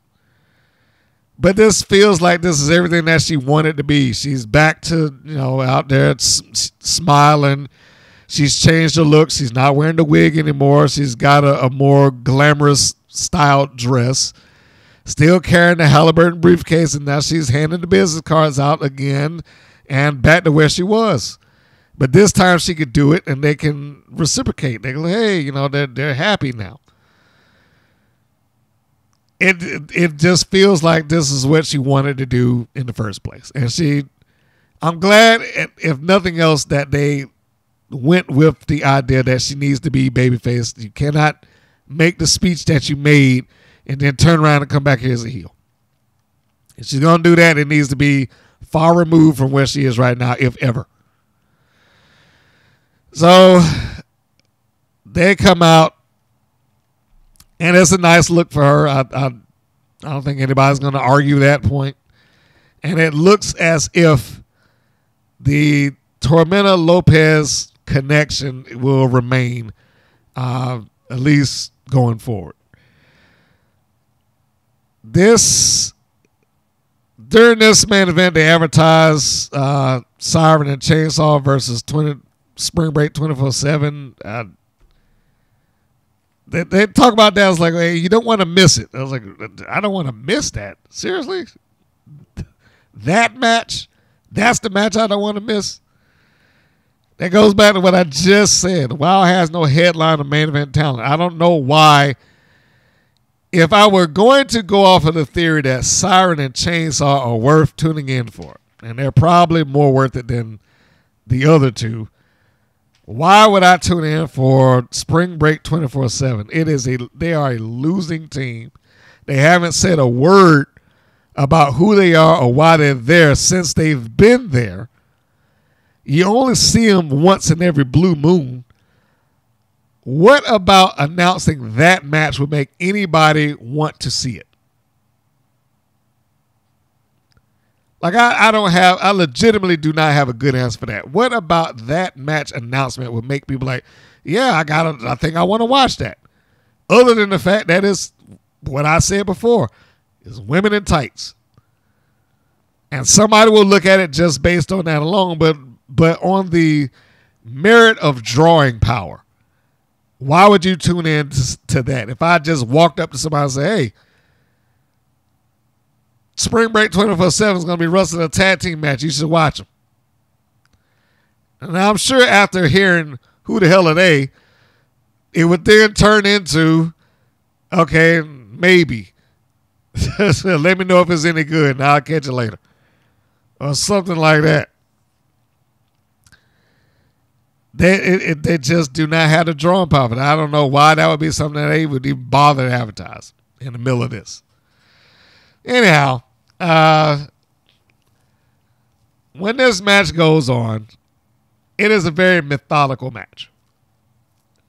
But this feels like this is everything that she wanted to be. She's back to, you know, out there smiling. She's changed her look. She's not wearing the wig anymore. She's got a, a more glamorous styled dress. Still carrying the Halliburton briefcase, and now she's handing the business cards out again and back to where she was. But this time she could do it and they can reciprocate. They go, hey, you know, they're, they're happy now. it it just feels like this is what she wanted to do in the first place, and she. I'm glad, if nothing else, that they went with the idea that she needs to be babyface. You cannot make the speech that you made and then turn around and come back here as a heel. If she's gonna do that, it needs to be far removed from where she is right now, if ever. So they come out, and it's a nice look for her. I, I, I don't think anybody's going to argue that point. And it looks as if the Tormenta Lopez connection will remain, uh, at least going forward. This during this main event, they advertised uh, Siren and Chainsaw versus 20 Spring Break 24 7. Uh, they, they talk about that. I was like, hey, you don't want to miss it. I was like, I don't want to miss that. Seriously? That match? That's the match I don't want to miss? That goes back to what I just said. WoW has no headline or main event talent. I don't know why. If I were going to go off of the theory that Siren and Chainsaw are worth tuning in for, and they're probably more worth it than the other two, why would I tune in for Spring Break 24 7? It is a they are a losing team. They haven't said a word about who they are or why they're there since they've been there. You only see them once in every blue moon. What about announcing that match would make anybody want to see it? Like I, I don't have I legitimately do not have a good answer for that. What about that match announcement would make people like, yeah, I got I think I want to watch that. Other than the fact that is what I said before, is women in tights. And somebody will look at it just based on that alone, but but on the merit of drawing power. Why would you tune in to, to that? If I just walked up to somebody and say, hey, Spring Break 24 7 is going to be wrestling a tag team match. You should watch them. And I'm sure after hearing who the hell are they, it would then turn into, okay, maybe. Let me know if it's any good and I'll catch you later. Or something like that. They, it, it, they just do not have the drawing power. I don't know why that would be something that they would even bother to advertise in the middle of this. Anyhow, uh, when this match goes on, it is a very methodical match.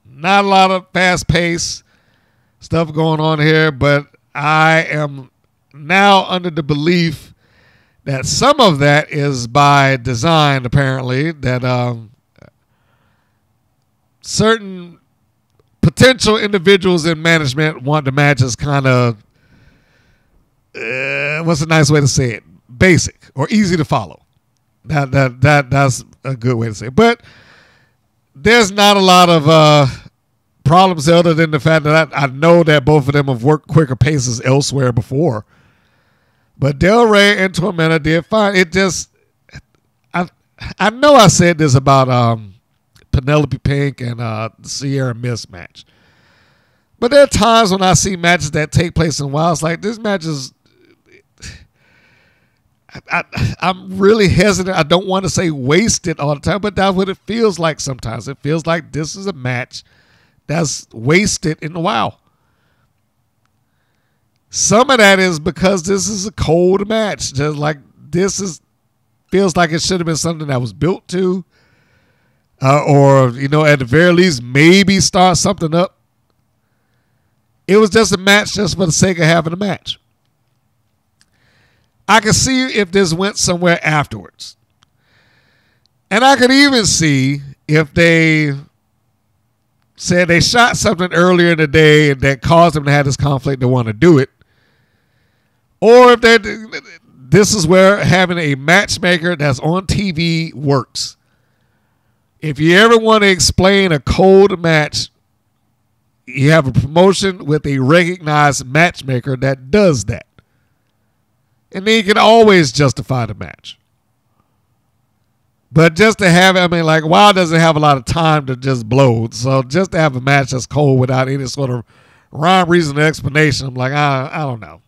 Not a lot of fast pace stuff going on here, but I am now under the belief that some of that is by design, apparently, that um, certain potential individuals in management want the matches kind of uh, what's a nice way to say it? Basic or easy to follow. That that that that's a good way to say it. But there's not a lot of uh, problems other than the fact that I, I know that both of them have worked quicker paces elsewhere before. But Del Rey and Tormenta did fine. It just I I know I said this about um, Penelope Pink and uh, Sierra mismatch. But there are times when I see matches that take place in It's like this match is I, am really hesitant. I don't want to say wasted all the time, but that's what it feels like sometimes. It feels like this is a match that's wasted in a while. Some of that is because this is a cold match. Just like this is feels like it should have been something that was built to, uh, or you know, at the very least, maybe start something up. It was just a match just for the sake of having a match. I could see if this went somewhere afterwards. And I could even see if they said they shot something earlier in the day that caused them to have this conflict to want to do it. Or if they this is where having a matchmaker that's on TV works. If you ever want to explain a cold match, you have a promotion with a recognized matchmaker that does that and then you can always justify the match. But just to have, I mean, like WoW doesn't have a lot of time to just blow. So just to have a match that's cold without any sort of rhyme, reason, and explanation. I'm like, I, I don't know.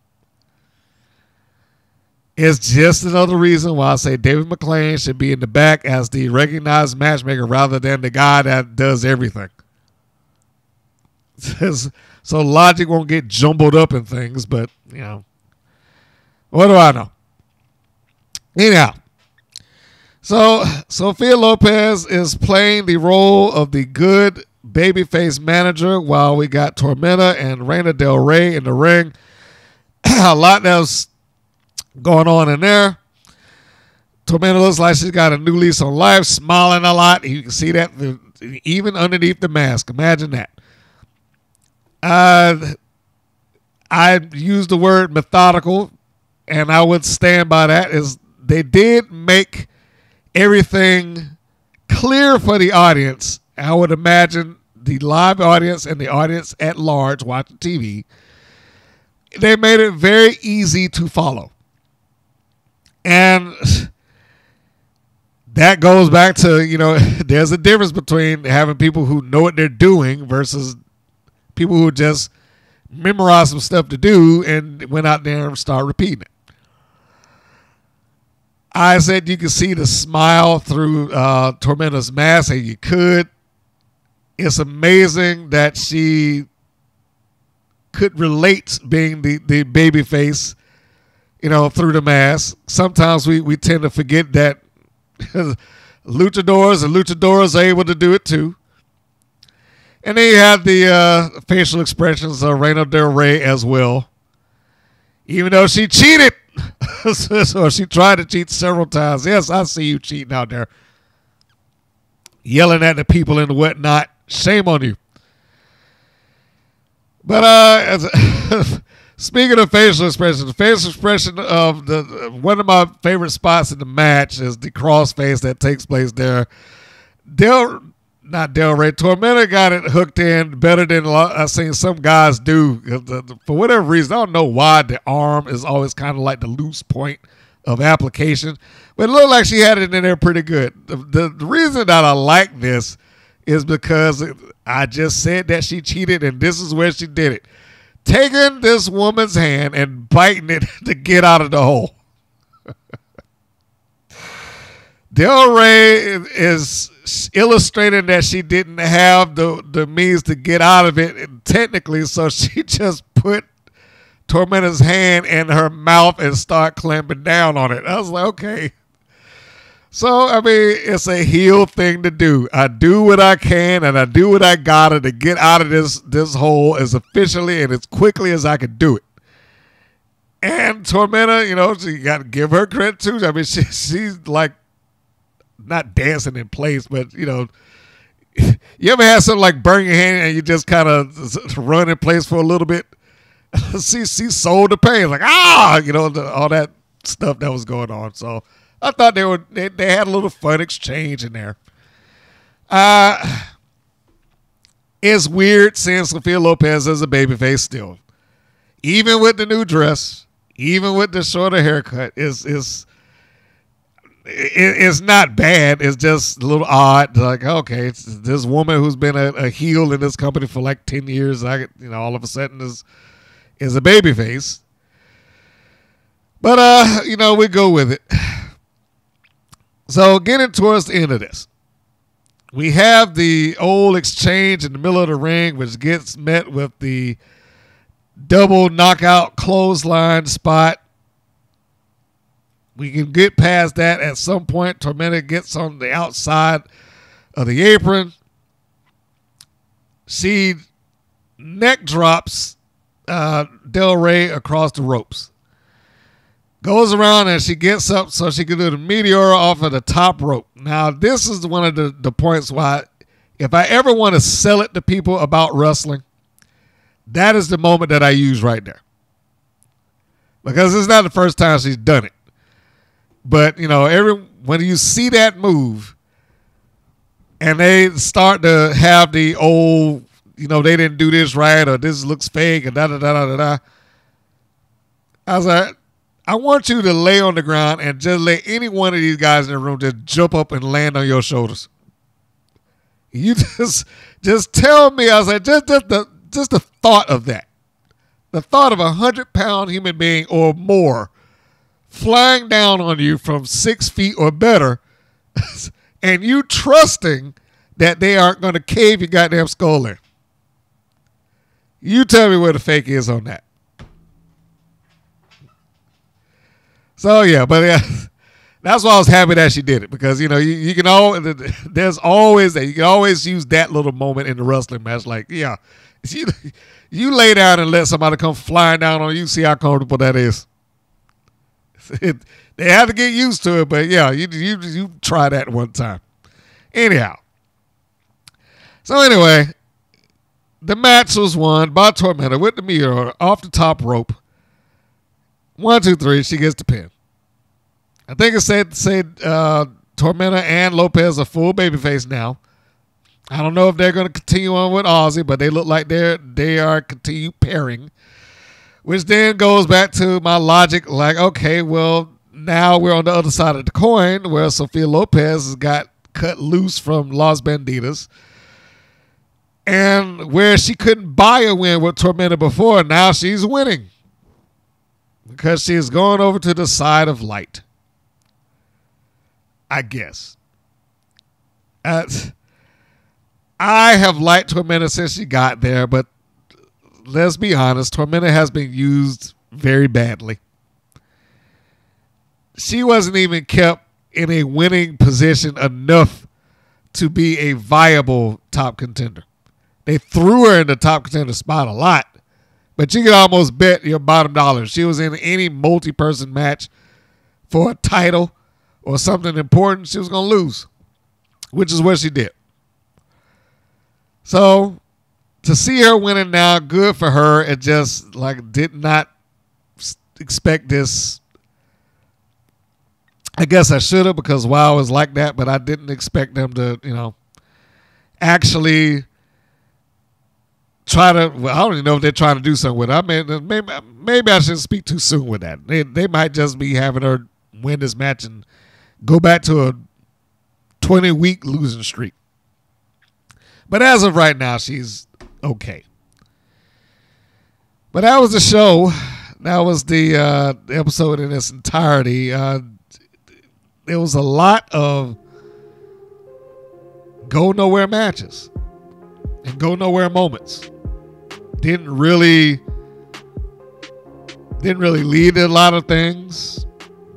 It's just another reason why I say David McLane should be in the back as the recognized matchmaker rather than the guy that does everything. so logic won't get jumbled up in things, but you know, what do I know? Anyhow, so Sophia Lopez is playing the role of the good babyface manager while we got Tormenta and Reina Del Rey in the ring. a lot that's going on in there. Tormenta looks like she's got a new lease on life, smiling a lot. You can see that even underneath the mask. Imagine that. Uh, I used the word methodical, and I would stand by that. Is they did make everything clear for the audience. I would imagine the live audience and the audience at large watching TV. They made it very easy to follow. And that goes back to, you know, there's a difference between having people who know what they're doing versus people who just memorize some stuff to do and went out there and start repeating it. I said you could see the smile through uh, Tormenta's mask, and you could. It's amazing that she could relate being the, the baby face, you know, through the mask. Sometimes we, we tend to forget that luchadors and luchadoras are able to do it too. And then you have the uh, facial expressions of Reina Del Rey as well. Even though she cheated, so she tried to cheat several times. Yes, I see you cheating out there. Yelling at the people and whatnot. Shame on you. But uh, speaking of facial expression, the facial expression of the one of my favorite spots in the match is the crossface that takes place there. Del not Del Rey. Tormenta got it hooked in better than I've seen some guys do. Uh, for whatever reason, I don't know why the arm is always kind of like the loose point of application, but it looked like she had it in there pretty good. The, the, the reason that I like this is because I just said that she cheated, and this is where she did it. Taking this woman's hand and biting it to get out of the hole. Del Rey is illustrating that she didn't have the, the means to get out of it technically, so she just put Tormenta's hand in her mouth and start clamping down on it. I was like, okay. So I mean, it's a heel thing to do. I do what I can and I do what I gotta to get out of this this hole as efficiently and as quickly as I can do it. And Tormenta, you know, she got to give her credit too. I mean, she, she's like not dancing in place, but you know, you ever had something like burn your hand and you just kind of run in place for a little bit? she she sold the pain, like ah, you know, the, all that stuff that was going on. So I thought they were they, they had a little fun exchange in there. Uh it's weird seeing Sophia Lopez as a babyface still, even with the new dress, even with the shorter haircut. Is is it, it's not bad. It's just a little odd. Like, okay, this woman who's been a, a heel in this company for like ten years. I, you know, all of a sudden is is a baby face. But uh, you know, we go with it. So getting towards the end of this, we have the old exchange in the middle of the ring, which gets met with the double knockout clothesline spot we can get past that at some point. Tormenta gets on the outside of the apron. She neck drops uh, Del Rey across the ropes. Goes around and she gets up so she can do the meteor off of the top rope. Now, this is one of the, the points why, if I ever want to sell it to people about wrestling, that is the moment that I use right there. Because it's not the first time she's done it. But you know, every when you see that move, and they start to have the old, you know, they didn't do this right, or this looks fake, and da da da da da. I was like, I want you to lay on the ground and just let any one of these guys in the room just jump up and land on your shoulders. You just just tell me. I was like, just just the just the thought of that, the thought of a hundred pound human being or more flying down on you from six feet or better, and you trusting that they aren't going to cave your goddamn skull in. You tell me where the fake is on that. So yeah, but yeah, that's why I was happy that she did it because you know you, you can always there's always that you can always use that little moment in the wrestling match. Like yeah, you you lay down and let somebody come flying down on you. See how comfortable that is. It, they have to get used to it, but yeah, you you you try that one time. Anyhow, so anyway, the match was won by Tormenta with the meteor off the top rope. One, two, three. She gets the pin. I think it said said uh, Tormenta and Lopez are full babyface now. I don't know if they're going to continue on with Aussie, but they look like they're they are continue pairing. Which then goes back to my logic, like, okay, well, now we're on the other side of the coin where Sophia Lopez got cut loose from Los Bandidas. And where she couldn't buy a win with Tormenta before, now she's winning. Because she's going over to the side of light. I guess. Uh, I have liked Tormenta since she got there, but let's be honest, Tormenta has been used very badly. She wasn't even kept in a winning position enough to be a viable top contender. They threw her in the top contender spot a lot, but you could almost bet your bottom dollar she was in any multi person match for a title or something important, she was going to lose, which is what she did. So to see her winning now, good for her. It just like did not expect this. I guess I should have because WoW is like that, but I didn't expect them to, you know, actually try to. Well, I don't even know if they're trying to do something with. It. I mean, uh, maybe uh, maybe I shouldn't speak too soon with that. They they might just be having her win this match and go back to a twenty week losing streak. But as of right now, she's okay. But that was the show. That was the uh, episode in its entirety. Uh, there was a lot of go nowhere matches and go nowhere moments. Didn't really didn't really lead to a lot of things.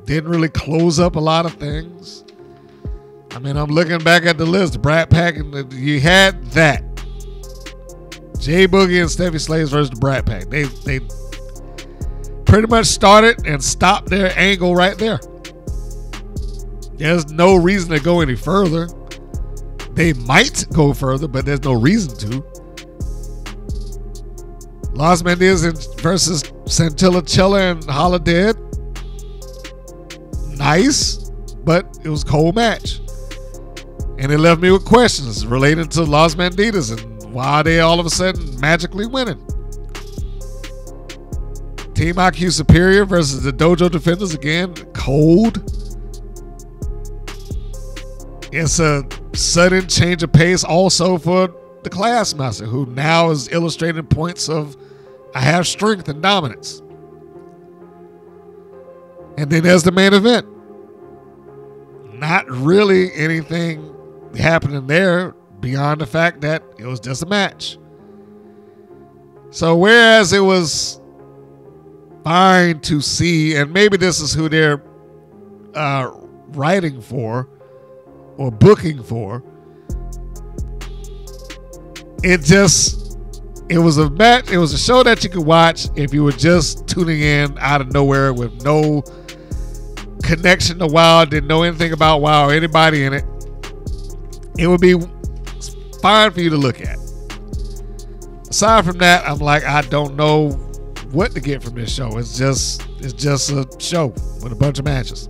Didn't really close up a lot of things. I mean, I'm looking back at the list. Brat Pack, and you had that. J. Boogie and Stephy Slayz versus the Brat Pack. They they pretty much started and stopped their angle right there. There's no reason to go any further. They might go further, but there's no reason to. Los Mendez versus Chantilly Chella and Holidead. Nice, but it was a cold match. And it left me with questions related to Los Bandidas and why are they all of a sudden magically winning. Team IQ Superior versus the Dojo Defenders again, cold. It's a sudden change of pace also for the Classmaster, who now is illustrating points of I have strength and dominance. And then there's the main event. Not really anything happening there beyond the fact that it was just a match. So whereas it was fine to see, and maybe this is who they're uh, writing for or booking for, it just it was a match. It was a show that you could watch if you were just tuning in out of nowhere with no connection to WoW, didn't know anything about WoW or anybody in it it would be fine for you to look at. Aside from that, I'm like, I don't know what to get from this show. It's just it's just a show with a bunch of matches.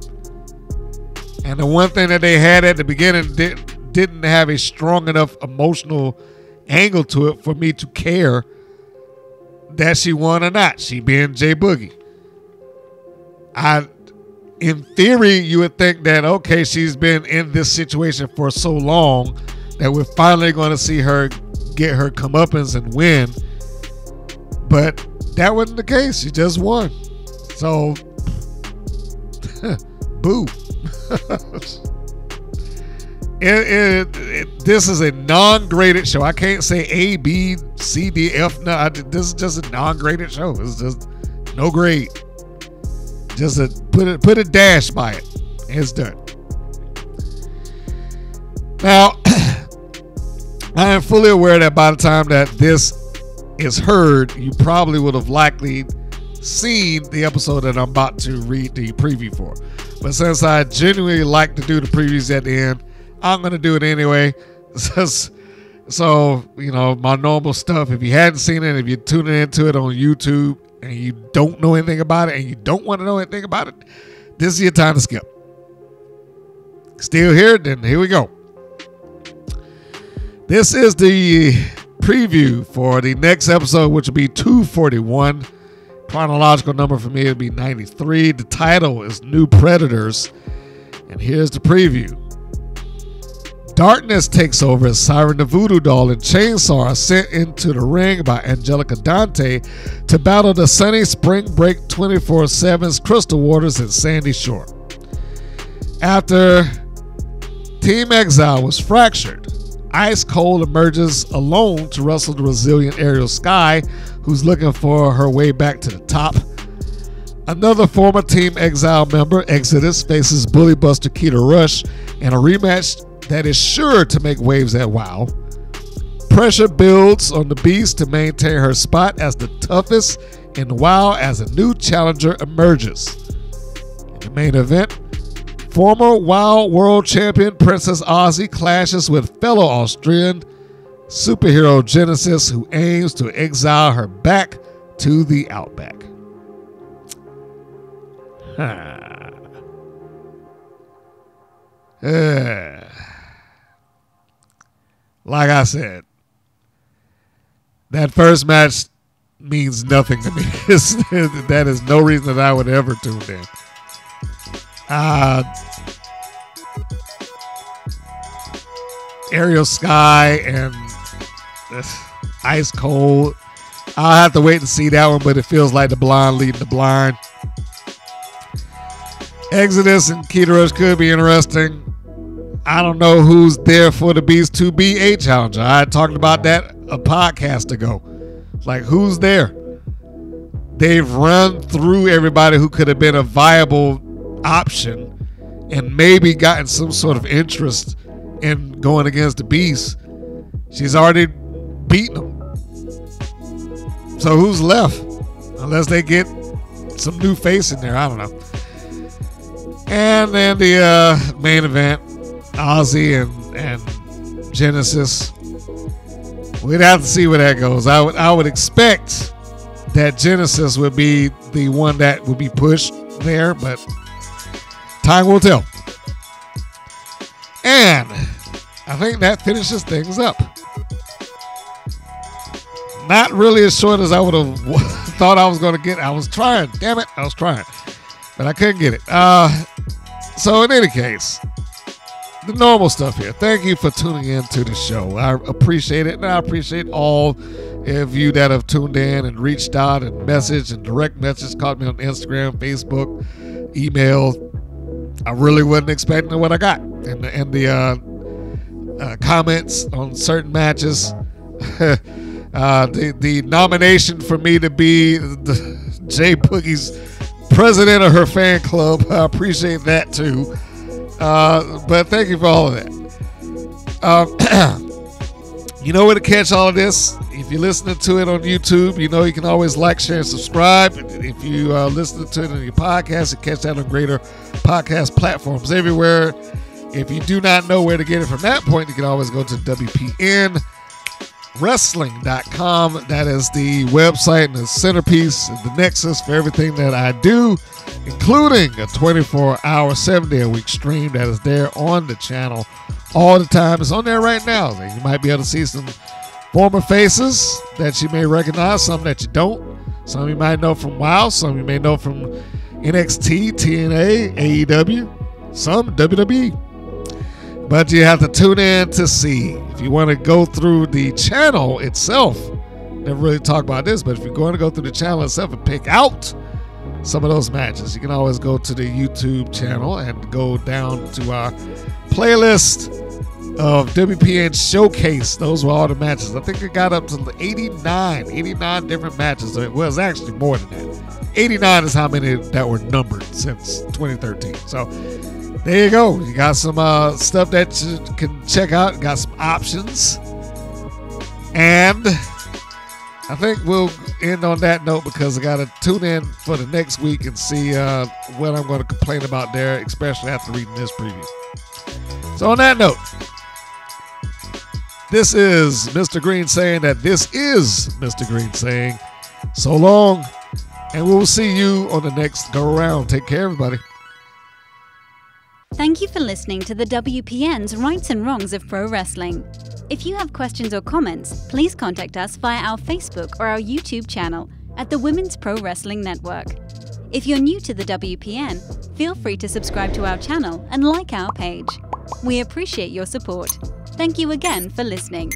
And the one thing that they had at the beginning did, didn't have a strong enough emotional angle to it for me to care that she won or not. She being J. Boogie. I in theory, you would think that okay, she's been in this situation for so long that we're finally going to see her get her comeuppance and win. But that wasn't the case. She just won. So, boo. It, it, it, this is a non-graded show. I can't say A, B, C, D, F. No, I, this is just a non-graded show. It's just no grade. Just a put it put a dash by it. And it's done. Now, I am fully aware that by the time that this is heard, you probably would have likely seen the episode that I'm about to read the preview for. But since I genuinely like to do the previews at the end, I'm gonna do it anyway. so you know my normal stuff. If you hadn't seen it, if you're tuning into it on YouTube and you don't know anything about it and you don't want to know anything about it, this is your time to skip. Still here? Then here we go. This is the preview for the next episode, which will be 241. Chronological number for me would be 93. The title is New Predators. And here's the preview. Darkness takes over as Siren the Voodoo Doll and Chainsaw are sent into the ring by Angelica Dante to battle the Sunny Spring Break 24 7's Crystal Waters and Sandy Shore. After Team Exile was fractured, Ice Cold emerges alone to wrestle the resilient Ariel Sky, who's looking for her way back to the top. Another former Team Exile member, Exodus, faces Bully Buster Keta Rush in a rematch that is sure to make waves at WoW. Pressure builds on the Beast to maintain her spot as the toughest in WoW as a new challenger emerges. In the main event, Former WoW World Champion Princess Aussie clashes with fellow Austrian superhero Genesis, who aims to exile her back to the Outback. Like I said, that first match means nothing to me. that is no reason that I would ever tune in. Uh, Ariel Sky and Ice Cold. I'll have to wait and see that one, but it feels like the blind leading the blind. Exodus and Keta Rush could be interesting. I don't know who's there for the Beast 2B a challenger. I talked about that a podcast ago. Like, who's there? They've run through everybody who could have been a viable option and maybe gotten some sort of interest in going against the Beast. She's already beaten them. So who's left? Unless they get some new face in there. I don't know. And then the uh, main event, Aussie and, and Genesis. We'd have to see where that goes. I would I would expect that Genesis would be the one that would be pushed there, but time will tell. And I think that finishes things up. Not really as short as I would have thought I was going to get. I was trying. Damn it. I was trying. But I couldn't get it. Uh, so, in any case, the normal stuff here. Thank you for tuning in to the show. I appreciate it. And I appreciate all of you that have tuned in and reached out and messaged and direct message, caught me on Instagram, Facebook, email. I really wasn't expecting what I got. And the, the uh, uh, comments on certain matches. uh, the, the nomination for me to be the, J. Boogie's president of her fan club. I appreciate that too. Uh, but thank you for all of that. You know where to catch all of this? If you're listening to it on YouTube, you know you can always like, share, and subscribe. If you uh, are listening to it on your podcast, you catch that on greater podcast platforms everywhere. If you do not know where to get it from that point, you can always go to WPN wrestling.com. That is the website and the centerpiece, and the nexus for everything that I do, including a 24 hour, seven day a week stream that is there on the channel all the time. It's on there right now. You might be able to see some former faces that you may recognize, some that you don't. Some you might know from WoW, some you may know from NXT, TNA, AEW, some WWE. But you have to tune in to see. If you want to go through the channel itself, never really talk about this, but if you're going to go through the channel itself and pick out some of those matches, you can always go to the YouTube channel and go down to our playlist of WPN Showcase. Those were all the matches. I think it got up to 89, 89 different matches. It was actually more than that. 89 is how many that were numbered since 2013. So there you go. You got some uh, stuff that you can check out. Got some options. And I think we'll end on that note because I got to tune in for the next week and see uh, what I'm going to complain about there, especially after reading this preview. So, on that note, this is Mr. Green saying that this is Mr. Green saying so long, and we will see you on the next go around. Take care, everybody. Thank you for listening to the WPN's Rights and Wrongs of Pro Wrestling. If you have questions or comments, please contact us via our Facebook or our YouTube channel at the Women's Pro Wrestling Network. If you're new to the WPN, feel free to subscribe to our channel and like our page. We appreciate your support. Thank you again for listening.